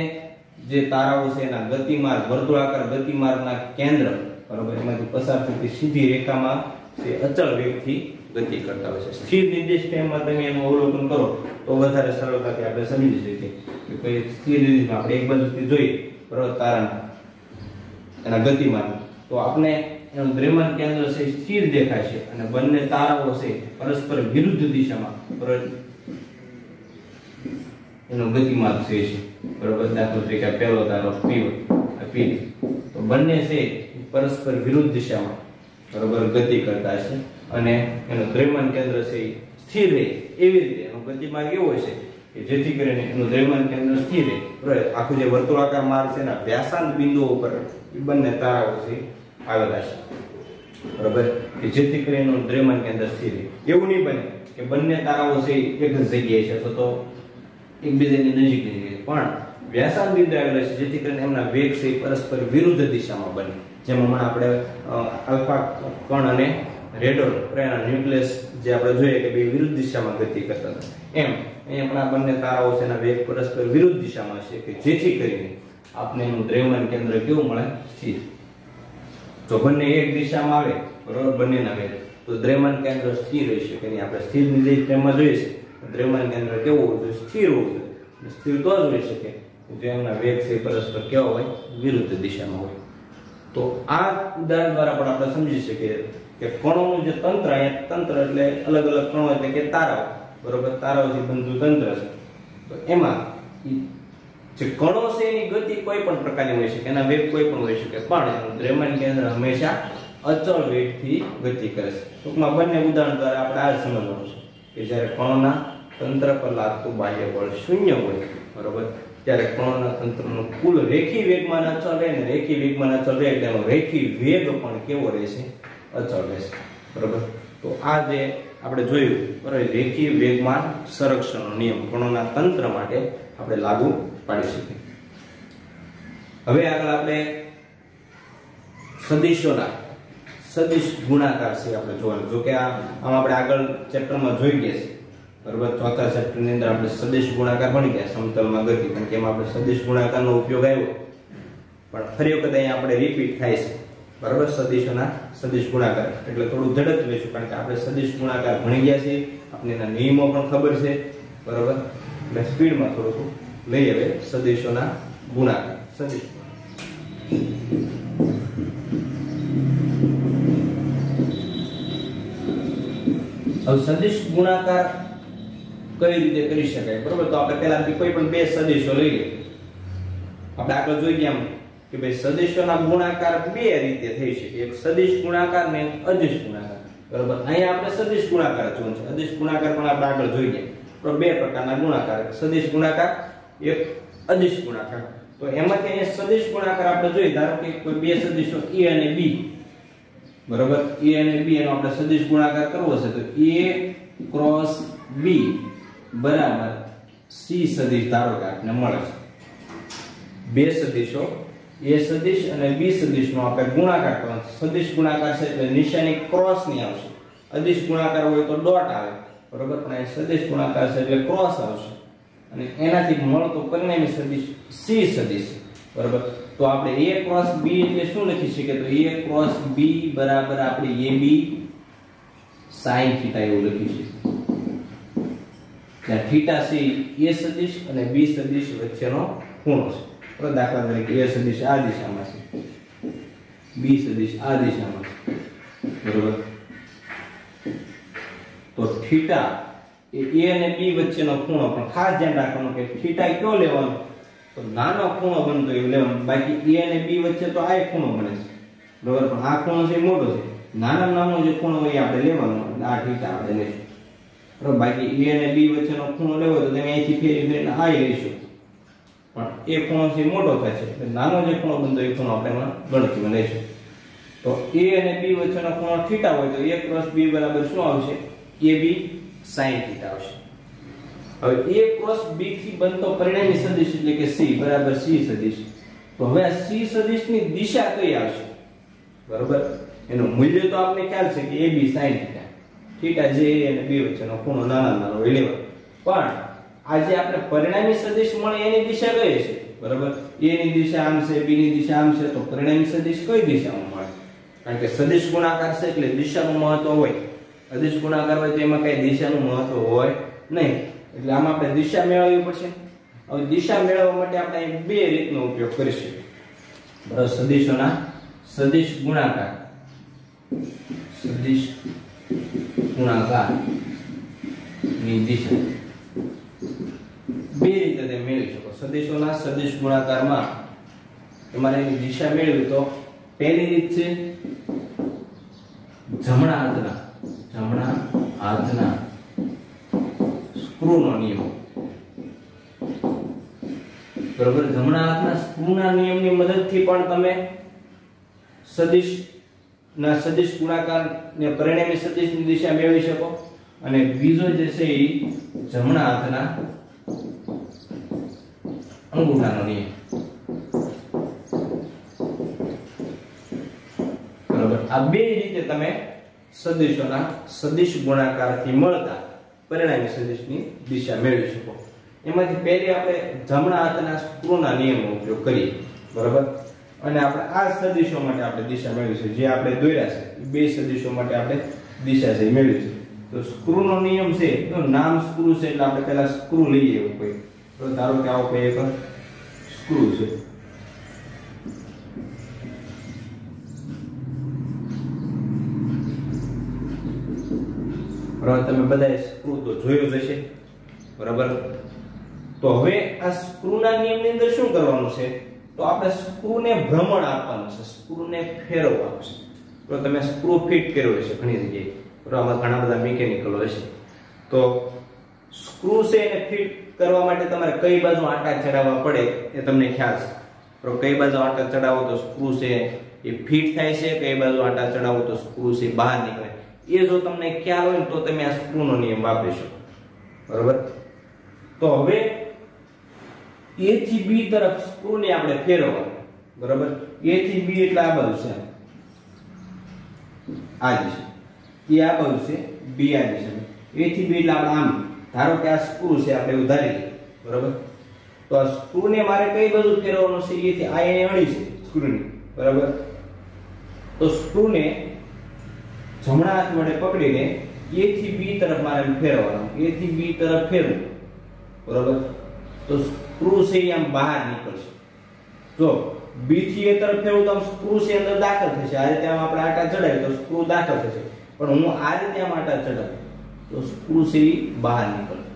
A: જે તારાઓ છે એના ગતિમાર્ગ, વર્તુળાકાર ગતિમાર્ગના કેન્દ્ર, બરોબર, એમાંથી પસાર થતી સીધી રેખામાં તે અચળ વેગથી ગતિ કરતા હોય છે. સ્થિર નિર્દેશ ટાઈમમાં તમે એનું અવલોકન કરો તો વધારે સરળતાથી આપણે સમજી શકીએ કે સ્થિર નિર્દેશમાં આપણે એક બાજુથી જોઈએ, બરોબર, તારાના, એના ગતિમાર્ગ. તો આપણે એનું દ્રેમન કેન્દ્ર છે સ્થિર દેખાય છે અને બંને તારાઓ છે પરસ્પર વિરુદ્ધ દિશામાં એનો ગતિમાર્ગ છે છે. બરોબર? દાખલા તરીકે પહેલો તારો પી પી તો બંને છે પરસ્પર વિરુદ્ધ દિશામાં બરોબર ગતિ કરતા છે અને એનું દ્રેમન કેન્દ્ર છે સ્થિર રહે. એવી રીતે એનો ગતિમાર્ગ એવો છે કે જેથી કરીને એનું દ્રવ્યમાન કેન્દ્ર સ્થિર રહે. આખું જે વર્તુળાકાર માર્ગ છે એના વ્યાસાંત બિંદુઓ ઉપર બંને તારાઓ છે આવેલા છે. બરોબર? કે જેથી કરીને દ્રવ્યમાન કેન્દ્ર સ્થિર એવું નહીં બને કે બંને તારાઓ છે એક જ જગ્યાએ છે, અથવા તો એકબીજાની નજીક નજીક પણ વ્યાસાંત બિંદુ આવેલા છે, જેથી કરીને એમના વેગ છે પરસ્પર વિરુદ્ધ દિશામાં બને. જેમાં હમણાં આપણે અલ્ફા કણ અને રેડોર પ્રેરણા ન્યુક્લિયસ જે આપણે જોઈએ કે બે વિરુદ્ધ દિશામાં ગતિ કરતા હતા. એમ અહીંયા પણ બંને તારાઓ છે, એના વેગ પરસ્પર વિરુદ્ધ દિશામાં છે, કે જેથી કરીને આપણે એનું દ્રવ્યમાન કેન્દ્ર કેવું મળે? સ્થિર. જો બંને એક દિશામાં આવે, બરોબર? બંનેના વેગ તો દ્રવ્યમાન કેન્દ્ર સ્થિર રહી શકે નહીં આપણે સ્થિર નિર્દેશ પ્રેમમાં જોઈએ છે. દ્રવ્યમાન કેન્દ્ર કેવું હોવું જોઈએ? સ્થિર હોવું જોઈએ. સ્થિર તો જ હોઈ શકે. જો એમના વેગ છે પરસ્પર કેવા હોય? વિરુદ્ધ દિશામાં હોય. તો આ ઉદાહરણ દ્વારા પણ આપણે સમજી શકીએ કે કણોનું જે તંત્ર, અહીંયા તંત્ર એટલે અલગ અલગ કણો એટલે કે તારાઓ. બરોબર? તારાઓથી બનતું તંત્ર છે. તો એમાં જે કણો છે, એની ગતિ કોઈ પણ પ્રકારની હોઈ શકે, એના વેગ કોઈ પણ હોઈ શકે. પણ એનું દ્રવ્યમાન કેન્દ્ર હંમેશા અચળ વેગથી ગતિ કરે છે. ટૂંકમાં બંને ઉદાહરણ દ્વારા આપણે આ સમજવાનું છે કે જ્યારે કણોના તંત્ર પર લાગતું બાહ્ય બળ શૂન્ય હોય, બરોબર? ત્યારે કણોના તંત્રનો કુલ રેખી વેગમાં અચળ રહે ને રેખી વેગમાં અચળ રહે એટલે એનો રેખી વેગ પણ કેવો રહેશે? અચળ રહેશે. બરોબર? તો આ જે આપણે જોયું, બરાબર રેખી વેગમાન સંરક્ષણનો નિયમ કણોના તંત્ર માટે આપણે લાગુ પાડી શકીએ હવે આગળ આપણે સદિશોના, સદિશ ગુણાકાર છે આપણે જોવાનું. જો કે આ આમ આપણે આગળ ચેપ્ટરમાં જોઈ ગયા છે. બરોબર ચોથા ચેપ્ટરની અંદર આપણે સદિશ ગુણાકાર ભણી ગયા, સમતલમાં ગતિ. કારણ કે એમાં આપણે સદિશ ગુણાકારનો ઉપયોગ આવ્યો. પણ ફરી વખત અહીંયા આપણે રિપીટ થાય છે. બરાબર? સદિશોના સદિશ ગુણાકાર. એટલે થોડું ઝડપ લઈશું કારણ કે આપણે સદિશ ગુણાકાર ભણી ગયા છીએ. આપણે એના નિયમો પણ ખબર છે. બરાબર? એટલે સ્પીડમાં થોડુંક લઈ હવે સદિશોના ગુણાકાર સદિશ હવે સદિશ ગુણાકાર કઈ રીતે કરી શકાય બરોબર તો આપણે પહેલા કોઈ પણ બે સદિશો લઈએ આપણે આગળ જોઈ ગયા એમ કે ભાઈ સદિશોના ગુણાકાર બે રીતે થઈ શકે એક સદિશ ગુણાકાર ને એક અદિશ ગુણાકાર બરોબર અહીંયા આપણે સદિશ ગુણાકાર જોવાનું છે અદિશ ગુણાકાર પણ આપણે આગળ જોઈ ગયા તો બે પ્રકારના ગુણાકાર એક સદિશ ગુણાકાર એક અદિશ ગુણાકાર. તો એમાંથી અહીંયા સદિશ ગુણાકાર આપણે જોઈએ, ધારો કે કોઈ બે સદિશો a અને b બરોબર? a અને b એનો આપણે સદિશ ગુણાકાર કરવો છે તો a ક્રોસ b બરાબર c સદિશ ધારો કે આપણે મળે છે. બે સદિશો a સદિશ અને b સદિશનો આપણે ગુણાકાર કરવાનો. સદિશ ગુણાકાર છે એટલે નિશાની ક્રોસની આવશે. અદિશ ગુણાકાર હોય તો ડોટ આવે, બરોબર? પણ એ સદિશ ગુણાકાર છે એટલે ક્રોસ આવશે. અને એનાથી મળતો પરિણામી સદિશ સી સદિશ બરાબર? તો આપણે a ક્રોસ b એટલે શું લખી શકીએ? તો a ક્રોસ b બરાબર આપણે ab sin θ એવું લખી શકીએ. ત્યાં થીટા સી એ સદિશ અને b સદિશ વચ્ચેનો ખૂણો છે. બરાબર? દાખલા તરીકે a સદિશ આ દિશામાં છે. B સદિશ આ દિશામાં છે. બરોબર? તો થીટા એ a અને વચ્ચેનો ખૂણો પણ ખાસ ધ્યાન રાખવાનું કે કયો લેવાનો? તો નાનો ખૂણો બનતો લેવાનો. બાકી a અને b વચ્ચે તો આ ખૂણો બને છે. બરોબર? પણ આ ખૂણો છે એ મોટો છે. નાના નાનો જે ખૂણો હોય એ આપણે લેવાનો આ થીટા આપણે લઈશું બરોબર? બાકી a અને વચ્ચેનો ખૂણો લેવો તો તમે અહીંથી ફેરી ફેરીને આ લઈશું પણ એ ખૂણો છે એ મોટો છે. એટલે નાનો જે ખૂણો બનતો એ ખૂણો આપણે ગણતરીમાં લઈશું તો a અને b વચ્ચેનો ખૂણો થીટા હોય તો a b બરાબર શું આવશે? ab sin થીટા આવશે. હવે a ક્રોસ b થી બનતો પરિણામી સદિશ એટલે કે c બરાબર c સદિશ. તો હવે આ c સદિશની દિશા કઈ આવશે? બરોબર? એનું મૂલ્ય તો આપણે ખ્યાલ છે કે ab sin θ θ જે અને b વચ્ચેનો ખૂણો નાના નાનો હોય લેવાનો પણ આ જે આપણે પરિણામી સદિશ મળે એની દિશા કઈ છે? બરાબર? a ની દિશા આમ છે, b ની દિશા આમ છે, તો પરિણામી સદિશ કઈ દિશામાં મળે? કારણ કે સદિશ ગુણાકાર છે એટલે દિશાનું મહત્વ હોય. અદિશ ગુણાકાર હોય તો એમાં કઈ દિશાનું મહત્વ હોય નહીં. એટલે આમાં આપણે દિશા મેળવવી પડશે. હવે દિશા મેળવવા માટે આપણે બે રીતનો ઉપયોગ કરીશું. સદિશોના સદિશ ગુણાકાર. સદિશ ગુણાકારની દિશા. બે રીતે તમે મેળવી શકો. સદિશોના સદિશ ગુણાકારમાં તમારે એની દિશા મેળવી તો પહેલી રીત છે જમણા હાથના જમણા હાથના સ્ક્રૂનો નિયમ. બરોબર? જમણા હાથના સ્ક્રૂના નિયમની મદદથી પણ તમે સદિશ ના સદિશ ગુણાકાર ને પરિણામી સદિશની દિશા મેળવી શકો. અને બીજો જે છે એ જમણા હાથના અંગૂઠાનો નિયમ. બરોબર? આ બે રીતે તમે સદિશોના સદિશ ગુણાકારથી મળતા પરિણામી સદિશની દિશા મેળવી શકો. એમાંથી પહેલી આપણે જમણા હાથના સ્ક્રૂના નિયમનો ઉપયોગ કરીએ. બરોબર? અને આપણે આ સદિશો માટે આપણે દિશા મેળવીશું જે આપણે દોર્યા છે. બે સદિશો માટે આપણે દિશા છે મેળવી મેળવીશું તો સ્ક્રૂનો નિયમ છે તો નામ સ્ક્રૂ છે, એટલે આપણે પહેલા સ્ક્રૂ લઈએ એવું કોઈ. તો ધારો કે આવો કોઈ એક સ્ક્રૂ છે. બરાબર, તમે બધાએ સ્ક્રૂ તો જોયો જ હશે. બરાબર? તો હવે આ સ્ક્રૂના નિયમની અંદર શું કરવાનું છે? તો આપણે સ્ક્રૂને ભ્રમણ આપવાનું છે સ્ક્રૂને ફેરવવાનું છે. તો તમે સ્ક્રૂ ફિટ કર્યો હશે ઘણી જગ્યાએ. બરાબર, આમાં ઘણા બધા મિકેનિકલ હશે તો સ્ક્રૂ છે એને ફિટ કરવા માટે તમારે કઈ બાજુ આટા ચડાવવા પડે એ તમને ખ્યાલ છે. તો કઈ બાજુ આટા ચડાવો તો સ્ક્રૂ છે એ ફિટ થાય છે, કઈ બાજુ આટા ચડાવો તો સ્ક્રૂ છે બહાર નીકળે. એ જો તમને ખ્યાલ હોય તો તમે આ સ્ક્રૂનો નિયમ વાપરી શકો. બરોબર? તો હવે એ થી બી તરફ સ્ક્રૂને આપણે ફેરવો બરોબર? એ થી બી એટલે આ બાજુ છે. આ દિશા એ આ બાજુ છે બી આ દિશા એ થી બી એટલે આપણે આમ. ધારો કે આ સ્ક્રૂ છે આપણે ઉધારી લઈએ બરોબર? તો આ સ્ક્રૂને મારે કઈ બાજુ ફેરવવાનું છે? એ થી આ એને અણી છે સ્ક્રૂની. બરાબર? તો સ્ક્રૂને જમણા હાથ વડે પકડીને એ થી બી તરફ મારે ફેરવવાનું. એ થી બી તરફ ફેરવું. બરોબર? તો સ્ક્રૂ છે એ આમ બહાર નીકળશે. જો બી થી એ તરફ ફેરવું તો આમ છે અંદર દાખલ થશે. આ રીતે આમ આપણે આટા ચડાવીએ તો સ્ક્રૂ દાખલ થશે. પણ હું આ રીતે આમ આટા ચડાવું તો સ્ક્રૂ છે એ બહાર નીકળશે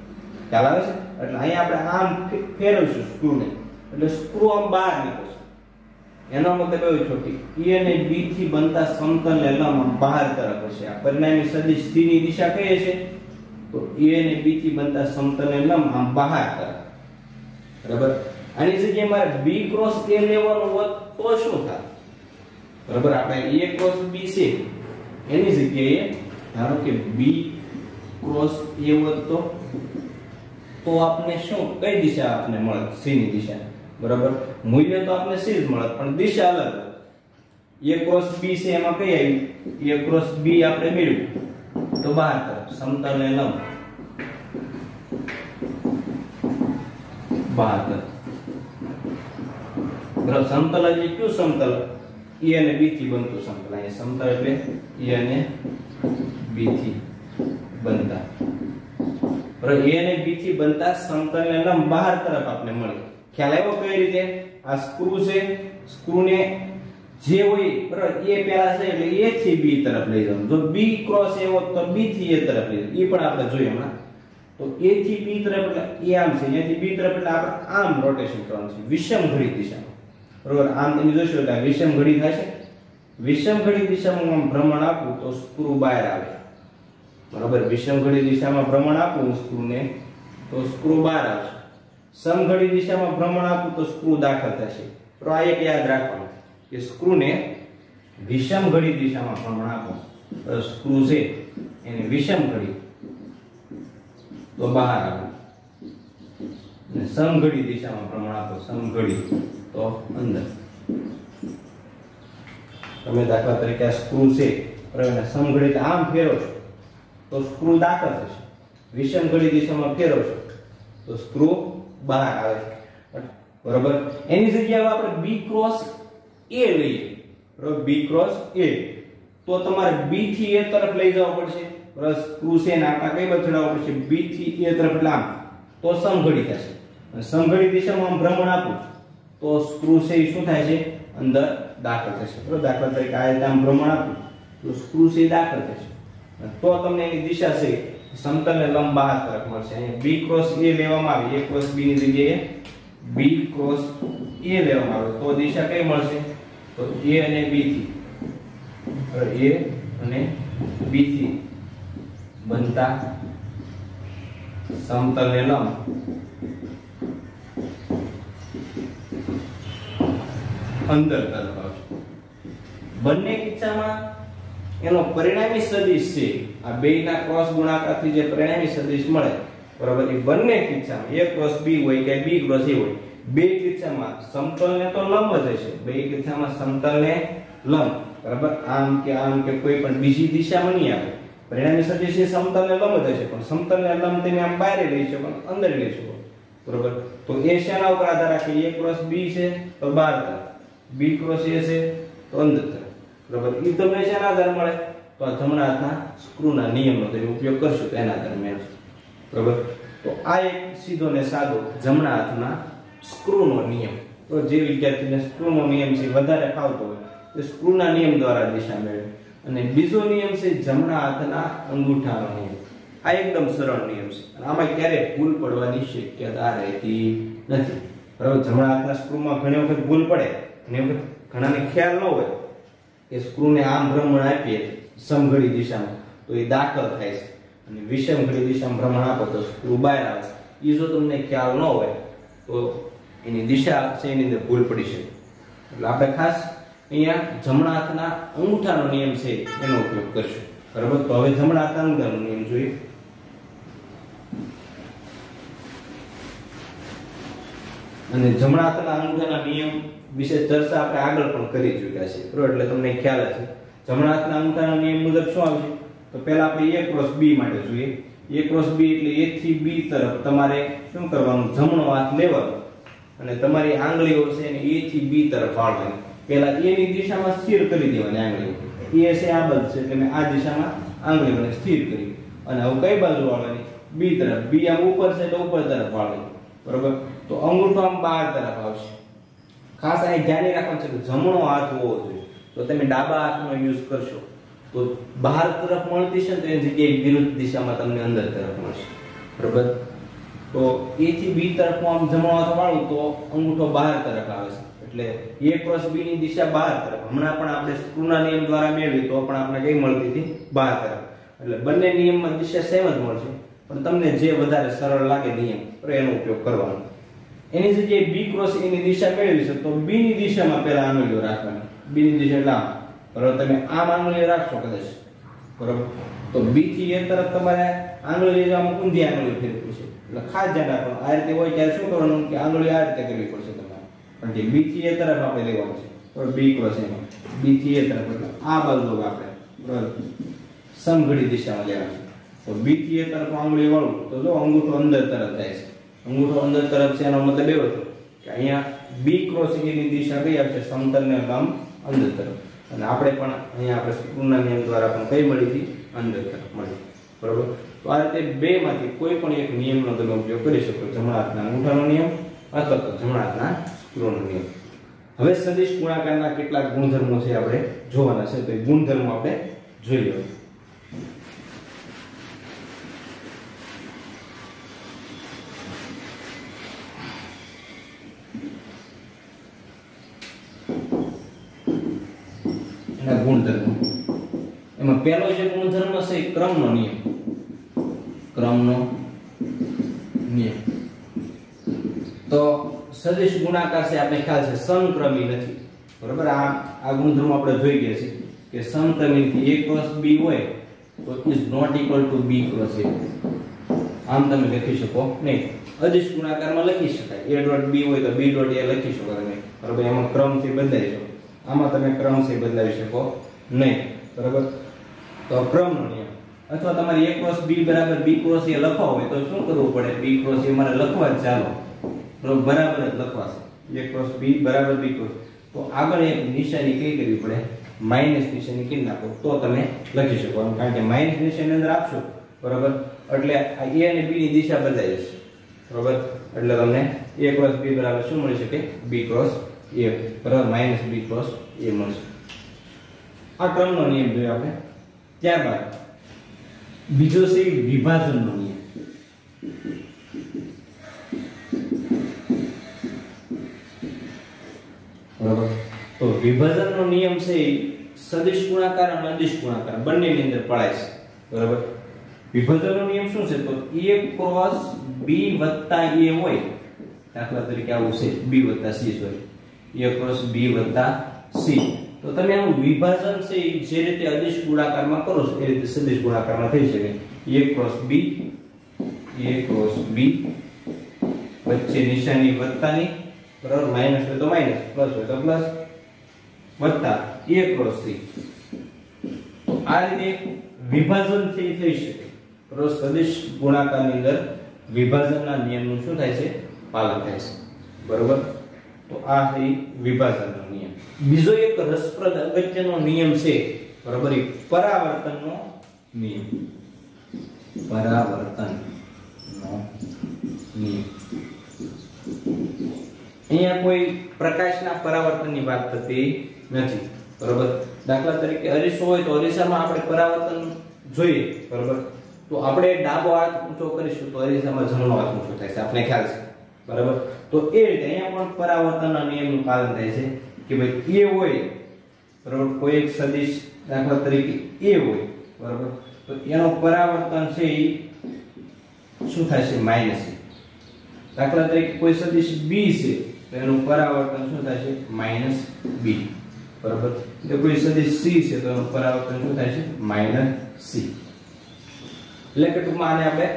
A: ખ્યાલ આવે છે? એટલે અહીંયા આપણે આમ ફેરવશું સ્ક્રૂને. એટલે સ્ક્રૂ આમ બહાર નીકળશે. એનો મતલબ કયું છે કે e અને બી થી બનતા સમતલને લંબ બહાર તરફ હશે. આ પરિણામી સદિશ c ની દિશા કઈ હશે? તો ઈ અને b થી બનતા સમતલને લંબ આમ બહાર તરફ. બરાબર? આની જગ્યાએ મારે b ક્રોસ a લેવાનું હોત તો શું થાય? બરાબર? આપણે a ક્રોસ b છે. એની જગ્યાએ ધારો કે b ક્રોસ a હોત તો તો આપને શું? કઈ દિશા આપને મળે? C ની દિશા. બરાબર મૂલ્ય તો આપને c જ મળે પણ દિશા અલગ a ક્રોસ b છે એમાં કઈ આવી a ક્રોસ b આપણે મેળવ્યું તો બહાર તરફ સમતલ ને લંબ બહાર તરફ બરાબર સમતલ એટલે કયું સમતલ e અને b થી બનતું સમતલ અહીંયા સમતલ એટલે e અને b થી બનતા બરાબર a અને b થી બનતા સમતલ ને લંબ બહાર તરફ આપણે મળે ખ્યાલ આવ્યો કઈ રીતે? આ સ્ક્રૂ છે. સ્ક્રૂને જે હોય, બરાબર, એ પેલા છે એટલે એ થી બી તરફ લઈ જવાનું. જો બી ક્રોસ એવો તો બી થી એ તરફ લઈ જવાનું. એ પણ આપણે જોઈએ હમણાં. તો એ થી બી તરફ એટલે એ આમ છે. અહીંયાથી બી તરફ એટલે આપણે આમ રોટેશન કરવાનું છે. વિષમ ઘડી દિશામાં. બરોબર? આમ તમે જોશો એટલે વિષમ ઘડી છે વિષમ ઘડી દિશામાં આમ ભ્રમણ આપું તો સ્ક્રૂ બહાર આવે. બરાબર? વિષમ ઘડી દિશામાં ભ્રમણ આપું સ્ક્રૂને તો સ્ક્રૂ બહાર આવશે. સમઘડી દિશામાં ભ્રમણ આપું તો સ્ક્રૂ દાખલ થશે. તો આ એક યાદ રાખવાનું કે સ્ક્રૂને વિષમ ઘડી દિશામાં ભ્રમણ આપો. તો છે, એને વિષમ ઘડી તો બહાર આવે. અને સમઘડી દિશામાં ભ્રમણ આપો, સમઘડી. તો અંદર. તમે દાખલા તરીકે આ સ્ક્રૂ છે, બરાબર? સમઘડી આમ ફેરો છો. તો સ્ક્રૂ દાખલ થશે. વિષમ ઘડી દિશામાં ફેરો છો. તો સ્ક્રૂ બહાર આવે બરોબર? એની જગ્યાએ આપણે બી ક્રોસ એ લઈએ. બરોબર? બી ક્રોસ એ તો તમારે બી થી એ તરફ લઈ જવું પડશે. બસ સ્ક્રૂ છે ને આપણે કઈ બાજુ પડશે? બી થી એ તરફ એટલે આમ. તો સમઘડી થશે. સમઘડી દિશામાં આમ ભ્રમણ આપું. તો સ્ક્રૂ છે એ શું થાય છે? અંદર દાખલ થશે. બરોબર? દાખલા તરીકે આ રીતે આમ ભ્રમણ આપું. તો સ્ક્રૂ છે દાખલ થશે. તો તમને એની દિશા છે સમતલ ને લંબ બહાર તરફ મળશે. અહીંયા બી ક્રોસ એ લેવામાં આવે. એ ક્રોસ બી ની જગ્યાએ બી ક્રોસ એ લેવામાં આવે. તો દિશા કઈ મળશે? તો એ અને બી થી. એ અને બી થી બનતા સમતલ ને લંબ. અંદર તરફ આવશે. બંને કિસ્સામાં એનો પરિણામી સદિશ છે. આ બેયના ક્રોસ ગુણાકારથી જે પરિણામી સદિશ મળે, બરાબર, એ બંને કિસ્સામાં a ક્રોસ b હોય કે b ક્રોસ a હોય, બે કિસ્સામાં સમતલને તો લંબ જ હશે. બે કિસ્સામાં સમતલને લંબ, બરાબર? આમ કે આમ કે કોઈ પણ બીજી દિશામાં નહીં આવે. પરિણામી સદિશ એ સમતલને લંબ જ હશે, પણ સમતલને લંબ તમે આમ બહાર લઈ શકો અંદર લઈ શકો, બરોબર? તો એ શેના ઉપર આધાર રાખે? a ક્રોસ b છે, તો બહાર તરફ b ક્રોસ a છે, તો અંદર તરફ બરોબર? એ તમને શેના આધાર મળે? તો આ જમણા હાથના સ્ક્રૂના નિયમનો તમે ઉપયોગ કરશો તો એના આધાર મેળવશો બરોબર? તો આ એક સીધો ને સાદો જમણા હાથના સ્ક્રૂનો નિયમ. તો જે વિદ્યાર્થીને સ્ક્રૂનો નિયમ છે વધારે ફાવતો હોય, તો સ્ક્રૂના નિયમ દ્વારા દિશા મેળવે. અને બીજો નિયમ છે જમણા હાથના અંગૂઠાનો નિયમ. આ એકદમ સરળ નિયમ છે. આમાં ક્યારેય ભૂલ પડવાની શક્યતા રહેતી નથી. બરાબર? જમણા હાથના સ્ક્રૂમાં ઘણી વખત ભૂલ પડે, ઘણી વખત ઘણાને ખ્યાલ ન હોય કે સ્ક્રૂને આમ ભ્રમણ આપીએ સમઘડી દિશામાં. તો એ દાખલ થાય છે. અને વિષમઘડી દિશામાં ભ્રમણ આપો તો સ્ક્રૂ બહાર આવે. એ જો તમને ખ્યાલ ન હોય, તો એની દિશા છે, એની અંદર ભૂલ પડી શકે. એટલે આપણે ખાસ અહીંયા જમણા હાથના અંગૂઠાનો નિયમ છે, એનો ઉપયોગ કરશું. બરાબર? તો હવે જમણા હાથના અંગૂઠાનો નિયમ જોઈએ. અને જમણા હાથના અંગૂઠાના નિયમ વિશે ચર્ચા આપણે આગળ પણ કરી ચૂક્યા છે બરોબર? એટલે તમને ખ્યાલ હશે. જમણા હાથના અંગૂઠાના નિયમ મુજબ શું આવશે તો પહેલા આપણે a ક્રોસ b માટે જોઈએ. A ક્રોસ b એટલે a થી b તરફ તમારે શું કરવાનું? જમણો હાથ લેવાનો. અને તમારી આંગળીઓ છે એને a થી b તરફ વાળવાની પહેલા a ની દિશામાં સ્થિર કરી દેવાની આંગળીઓ. A છે આ બાજુ છે, એટલે આ દિશામાં આંગળીઓને સ્થિર કરી. અને હવે કઈ બાજુ વાળવાની b તરફ. B આમ ઉપર છે તો ઉપર તરફ વાળવાની બરોબર? તો અંગૂઠો આમ બહાર તરફ આવશે. ખાસ અહીં ધ્યાન રાખવાનું છે કે જમણો હાથ હોવો જોઈએ. તો તમે ડાબા હાથનો યુઝ કરશો, તો બહાર તરફ મળતી છે તો એની જગ્યાએ વિરુદ્ધ દિશામાં તમને અંદર તરફ મળશે. બરોબર? તો એ થી બી તરફ આમ જમણો હાથ વાળું તો અંગૂઠો બહાર તરફ આવે છે. એટલે એ ક્રોસ બી ની દિશા બહાર તરફ. હમણાં પણ આપણે સ્ક્રૂના નિયમ દ્વારા મેળવી, તો પણ આપણે કઈ મળતી હતી બહાર તરફ. એટલે બંને નિયમમાં દિશા સેમ જ મળશે. પણ તમને જે વધારે સરળ લાગે નિયમ એનો ઉપયોગ કરવાનો. એની જગ્યાએ બી ક્રોસ એ ની દિશા મેળવી છે, તો બી ની દિશામાં પહેલા આંગળીઓ રાખવાની. બી ની દિશા એટલે આમ. બરોબર, તમે આમ આંગળીઓ રાખશો કદાચ. બરોબર? તો બી થી એ તરફ તમારે આંગળી લેવામાં ઊંધી આંગળીઓ ફેરવી પડશે એટલે ખાસ ધ્યાન રાખવાનું. આ રીતે હોય ત્યારે શું કરવાનું કે આંગળી આ રીતે કરવી પડશે તમારે. પણ જે બી થી એ તરફ આપણે લેવાનું છે બરોબર બી ક્રોસ એમાં બી થી એ તરફ એટલે આ બાજુ આપણે બરોબર સમઘડી દિશામાં લેવાનું છે. તો બી થી એ તરફ આંગળી વાળું, તો જો અંગૂઠો અંદર તરફ જાય છે. અંગૂઠો અંદર તરફ છે, એનો મતલબ એવો હતો કે અહીંયા બી ક્રોસ a ની દિશા કઈ આવશે? સમતલ ને લંબ અંદર તરફ. અને આપણે પણ અહીંયા આપણે સ્ક્રૂના નિયમ દ્વારા પણ કઈ મળી હતી? અંદર તરફ મળી. બરોબર? તો આ રીતે બે માંથી કોઈ પણ એક નિયમનો તમે ઉપયોગ કરી શકો. જમણા હાથના અંગૂઠાનો નિયમ અથવા તો જમણા હાથના સ્ક્રૂનો નિયમ. હવે સદિશ ગુણાકારના કેટલાક ગુણધર્મો છે, આપણે જોવાના છે. તો એ ગુણધર્મો આપણે જોઈ લઈએ એના ગુણધર્મો એમાં પહેલો જે ગુણધર્મ છે એ ક્રમનો નિયમ. ક્રમનો નિયમ. તો સદિશ ગુણાકાર છે આપણે ખ્યાલ છે, સમક્રમી નથી. બરાબર? આ આ ગુણધર્મ આપણે જોઈ ગયા છે કે સમક્રમી થી a ક્રોસ b હોય તો is not equal to b cross a. આમ તમે લખી શકો નહીં. અદિશ ગુણાકારમાં લખી શકાય. a ડોટ b હોય તો b ડોટ a લખી શકો તમે. બરાબર? એમાં ક્રમથી બદલાઈ શકો આમાં તમે ક્રમથી બદલાવી શકો નહીં. બરાબર? તો નિયમ. અથવા તમારે a ક્રોસ b બરાબર b ક્રોસ a લખવા હોય તો શું કરવું પડે? B ક્રોસ a મારે લખવા જ ચાલો. બરાબર જ લખવાશે. a ક્રોસ b બરાબર b ક્રોસ તો આગળ એક નિશાની કઈ કરવી પડે? માઇનસ નિશાની કરી નાખો. તો તમે લખી શકો કારણ કે માઇનસ નિશાની અંદર આપશો. બરાબર? એટલે આ a અને b ની દિશા બદલાઈ જશે. બરાબર? એટલે તમને a ક્રોસ b બરાબર શું મળી શકે? B cross a. બરાબર? માઇનસ b ક્રોસ a મળશે. આ ક્રમનો નિયમ જોઈએ આપણે. ત્યારબાદ બીજો છે વિભાજનનો નિયમ બરાબર તો વિભાજનનો નિયમ છે એ સદિશ ગુણાકાર અને અદિશ ગુણાકાર બંનેની અંદર પડાય છે બરાબર વિભાજનનો નિયમ શું છે તો a ક્રોસ b વત્તા a હોય દાખલા તરીકે આવું છે b વત્તા c sorry a cross b વત્તા c તો તમે આનું વિભાજન છે જે રીતે અદિશ ગુણાકારમાં કરો છો, એ રીતે સદિશ ગુણાકારમાં થઈ શકે. A cross b, a cross b, વચ્ચે નિશાની વત્તાની બરાબર? માઇનસ હોય તો માઇનસ પ્લસ હોય તો પ્લસ વત્તા a ક્રોસ c. આ રીતે વિભાજન છે એ થઈ શકે. બરાબર? સદિશ ગુણાકારની અંદર વિભાજનના નિયમનું શું થાય છે? પાલન થાય છે. બરોબર? તો આ છે વિભાજનનો નિયમ. બીજો એક રસપ્રદ અગત્યનો નિયમ છે, બરોબર પરાવર્તનનો નિયમ. પરાવર્તનનો નિયમ. અહીંયા કોઈ પ્રકાશના પરાવર્તનની વાત થતી નથી, બરોબર? દાખલા તરીકે અરીસો હોય તો અરીસામાં આપણે પરાવર્તન જોઈએ, બરોબર? તો આપણે ડાબો હાથ ઊંચો કરીશું તો અરીસામાં જમણો હાથ ઊંચો થાય છે આપણે ખ્યાલ છે? બરાબર? તો એ રીતે અહીંયા પણ પરાવર્તનના નિયમનું પાલન થાય છે કે ભાઈ એ હોય, બરાબર? કોઈ એક સદિશ દાખલા તરીકે એ હોય, બરાબર? તો એનો પરાવર્તન છે એ શું છે? માઇનસ દાખલા તરીકે કોઈ સદિશ બી છે, તો એનું પરાવર્તન શું છે? માઇનસ બી બરાબર? એટલે કોઈ સદિશ સી છે, તો એનું પરાવર્તન શું થાય છે? માઇનસ સી એટલે કે ટૂંકમાં આને આપણે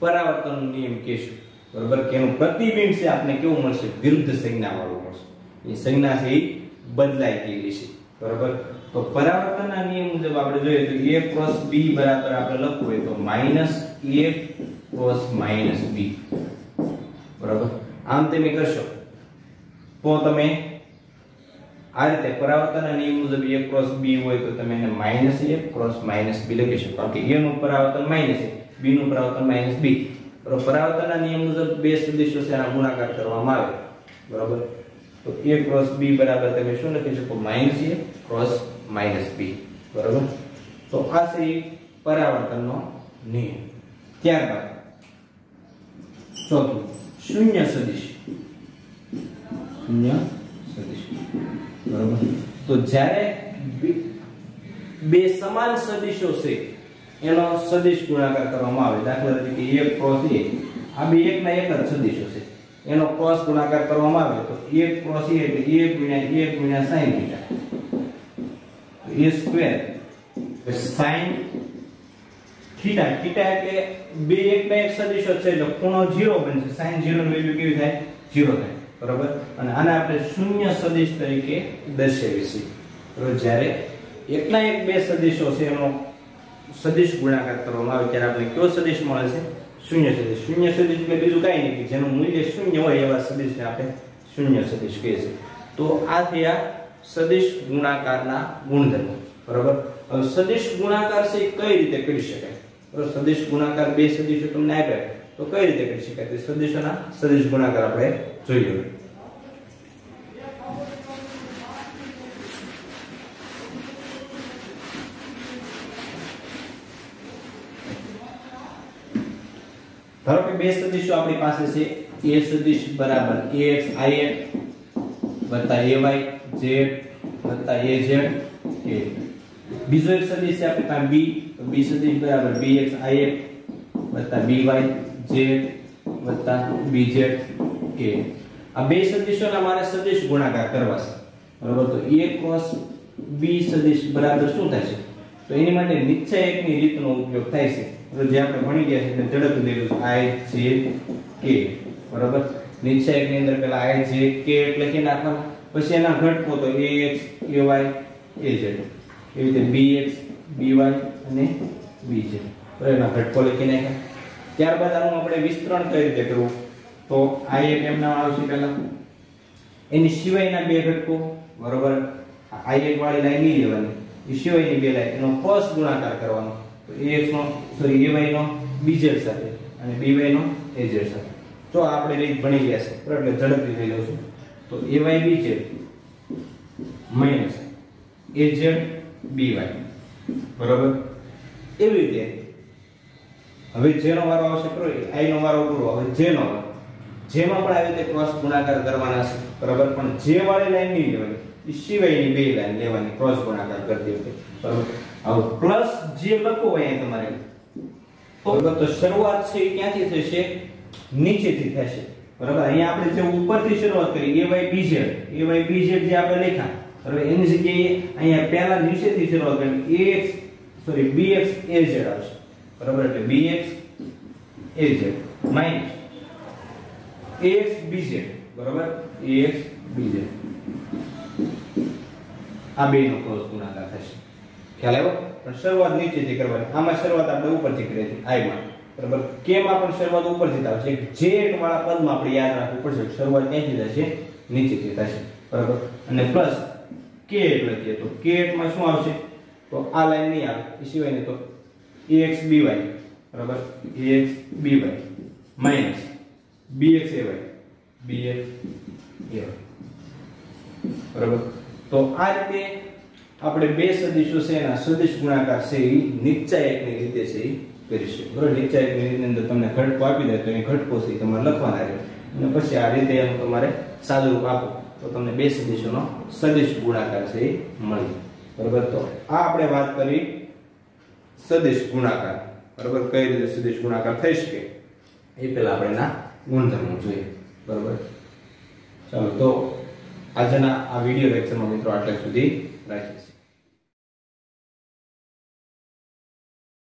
A: પરાવર્તનનો નિયમ કહીશું. બરાબર કે એનું પ્રતિબિંબ છે આપણે કેવું મળશે વિરુદ્ધ સંજ્ઞા વાળું મળશે એ સંજ્ઞા છે એ બદલાઈ ગયેલી છે બરાબર તો પરાવર્તનના નિયમ મુજબ આપણે જોઈએ તો a ક્રોસ b બરાબર આપણે લખવું હોય તો minus a cross minus b બરાબર આમ તમે કરશો તો તમે આ રીતે પરાવર્તનના નિયમ મુજબ a ક્રોસ b હોય તો તમે એને minus a cross minus b લખી શકો કારણ કે a નું પરાવર્તન માઇનસ a, b નું પરાવર્તન માઇનસ b બરાબર? પરાવર્તનના નિયમ મુજબ બે સદિશો છે એના ગુણાકાર કરવામાં આવે. બરાબર? તો a ક્રોસ b બરાબર તમે શું લખી શકો? Minus a cross minus b. બરાબર? તો આ છે ઈ પરાવર્તનનો નિયમ. ત્યારબાદ, ચોથું, શૂન્ય સદિશ. શૂન્ય સદિશ. બરાબર? તો જ્યારે બે- બે સમાન સદિશો છે એનો સદિશ ગુણાકાર કરવામાં આવે. દાખલા તરીકે એક ક્રોસ એ આ બે એકના એક જ સદિશો છે. એનો ક્રોસ ગુણાકાર કરવામાં આવે તો એક ક્રોસ એ એટલે એક ગુણ્યા એક ગુણ્યા સાઈન થીટા એ સ્ક્વેર સાઈન થીટા થીટા એટલે બે એકના એક સદિશો છે એટલે ખૂણો જીરો બનશે sin 0 ની વેલ્યુ કેવી થાય? ઝીરો થાય. બરોબર? અને આને આપણે શૂન્ય સદિશ તરીકે દર્શાવીશું બરોબર? જ્યારે એકના એક બે સદિશો છે એનો સદિશ ગુણાકાર કરવામાં આવે ત્યારે આપણે કયો સદિશ મળે છે? શૂન્ય સદિશ. શૂન્ય સદિશ એટલે બીજું કાંઈ નહીં, કે જેનું મૂલ્ય શૂન્ય હોય એવા સદિશને આપણે શૂન્ય સદિશ કહીએ છીએ. તો આ થયા સદિશ ગુણાકારના ગુણધર્મો. બરોબર? હવે સદિશ ગુણાકાર છે કઈ રીતે કરી શકાય? બરોબર સદિશ ગુણાકાર બે સદિશો તમને આપ્યા. તો કઈ રીતે કરી શકાય? તે સદિશોના સદિશ ગુણાકાર આપણે જોઈએ ધારો કે બે સદિશો આપણી પાસે છે a સદિશ બરાબર ax વત્તા ay z az a બીજો એક સદિશ છે આપણી પાસે b b સદિશ બરાબર bx વત્તા by z bz a આ બે સદિશોના મારે સદિશ ગુણાકાર કરવા છે. બરાબર? તો a cos b સદિશ બરાબર શું થાય છે? તો એની માટે નિશ્ચય એકની રીતનો ઉપયોગ થાય છે. તો જે આપણે ભણી ગયા છે તે ઝડપ લીધું આઈ જે કે, બરાબર? નિશ્ચયકની અંદર પેલા આઈ જે કે એટલે કે નાખવાના પછી એના ઘટકો તો A X, A Y, A Z. એવી રીતે બી એક્સ, બી વાય અને bz બરાબર? એના ઘટકો લખી નાખ્યા. ત્યારબાદ આનું આપણે વિસ્તરણ કઈ રીતે કરવું? તો આઈ એક એમ નામ આવશે પહેલા એની સિવાયના બે ઘટકો, બરોબર? આઈ એક વાળી લાઈન નહીં લેવાની. એ સિવાયની બે લાઈન. એનો ફર્સ્ટ ગુણાકાર કરવાનો. તો ax નો સોરી ay નો bz સાથે અને by નો az સાથે. તો આપણે રીત ભણી ગયા છે, બરાબર? એટલે ઝડપથી થઈ જશું. તો ay bz minus az by બરાબર? એવી રીતે. હવે જેનો વારો આવશે કરો i નો વારો પૂરો હવે જેનો નો જેમાં પણ આવી રીતે ક્રોસ ગુણાકાર કરવાના છે બરાબર? પણ જે વાળી લાઈન નહીં લેવાની, એ સિવાયની બે લાઈન લેવાની ક્રોસ ગુણાકાર કરતી વખતે. બરાબર? હવે પ્લસ જે લખો હોય અહીં તમારે. બરાબર? તો શરૂઆત છે એ ક્યાંથી થશે? નીચેથી થશે. બરાબર? અહીંયા આપણે જે ઉપરથી શરૂઆત કરી ay bz ay બીજેડ જે આપણે લખ્યા. બરાબર? એની જગ્યાએ અહીંયા પહેલા નીચેથી શરૂઆત કરી એક્સ સોરી bx az આવશે. બરાબર? એટલે bx az minus ax bz બરાબર? Ax bz આ બેનો ક્રોસ ગુણાકાર. ખ્યાલ આવ્યો? પણ શરૂઆત નીચેથી કરવાની. આમાં શરૂઆત આપણે ઉપરથી કરી હતી આઈમાં બરાબર? કેમાં પણ શરૂઆત ઉપરથી થશે જે વાળા પદમાં આપણે યાદ રાખવું પડશે. શરૂઆત ક્યાંથી થશે નીચેથી થશે બરાબર? અને પ્લસ કે એટલે કે તો કે માં શું આવશે? તો આ લાઈન નહીં આવે. એ સિવાયને તો ax by બરાબર? ax by minus bx ay bx ay બરાબર? તો આ રીતે આપણે બે સદિશો છે એના સદિશ ગુણાકાર છે એ નિશ્ચાયકની રીતે છે એ કરીશું બરાબર? એકની રીતની અંદર તમને ઘટકો આપી દે તો એ ઘટકો છે તમારે લખવાના રહે અને પછી આ રીતે તમારે સાદુરૂપ આપો. તો તમને બે સદિશોનો સદિશ ગુણાકાર છે એ મળી બરાબર? તો આ આપણે વાત કરી સદિશ ગુણાકાર. બરાબર? કઈ રીતે સદિશ ગુણાકાર થઈ શકે? એ પહેલા આપણે એના ગુણધર્મો જોઈએ. બરોબર? ચાલો, તો આજના આ વીડિયો લેક્ચરમાં મિત્રો આટલા સુધી છીએ.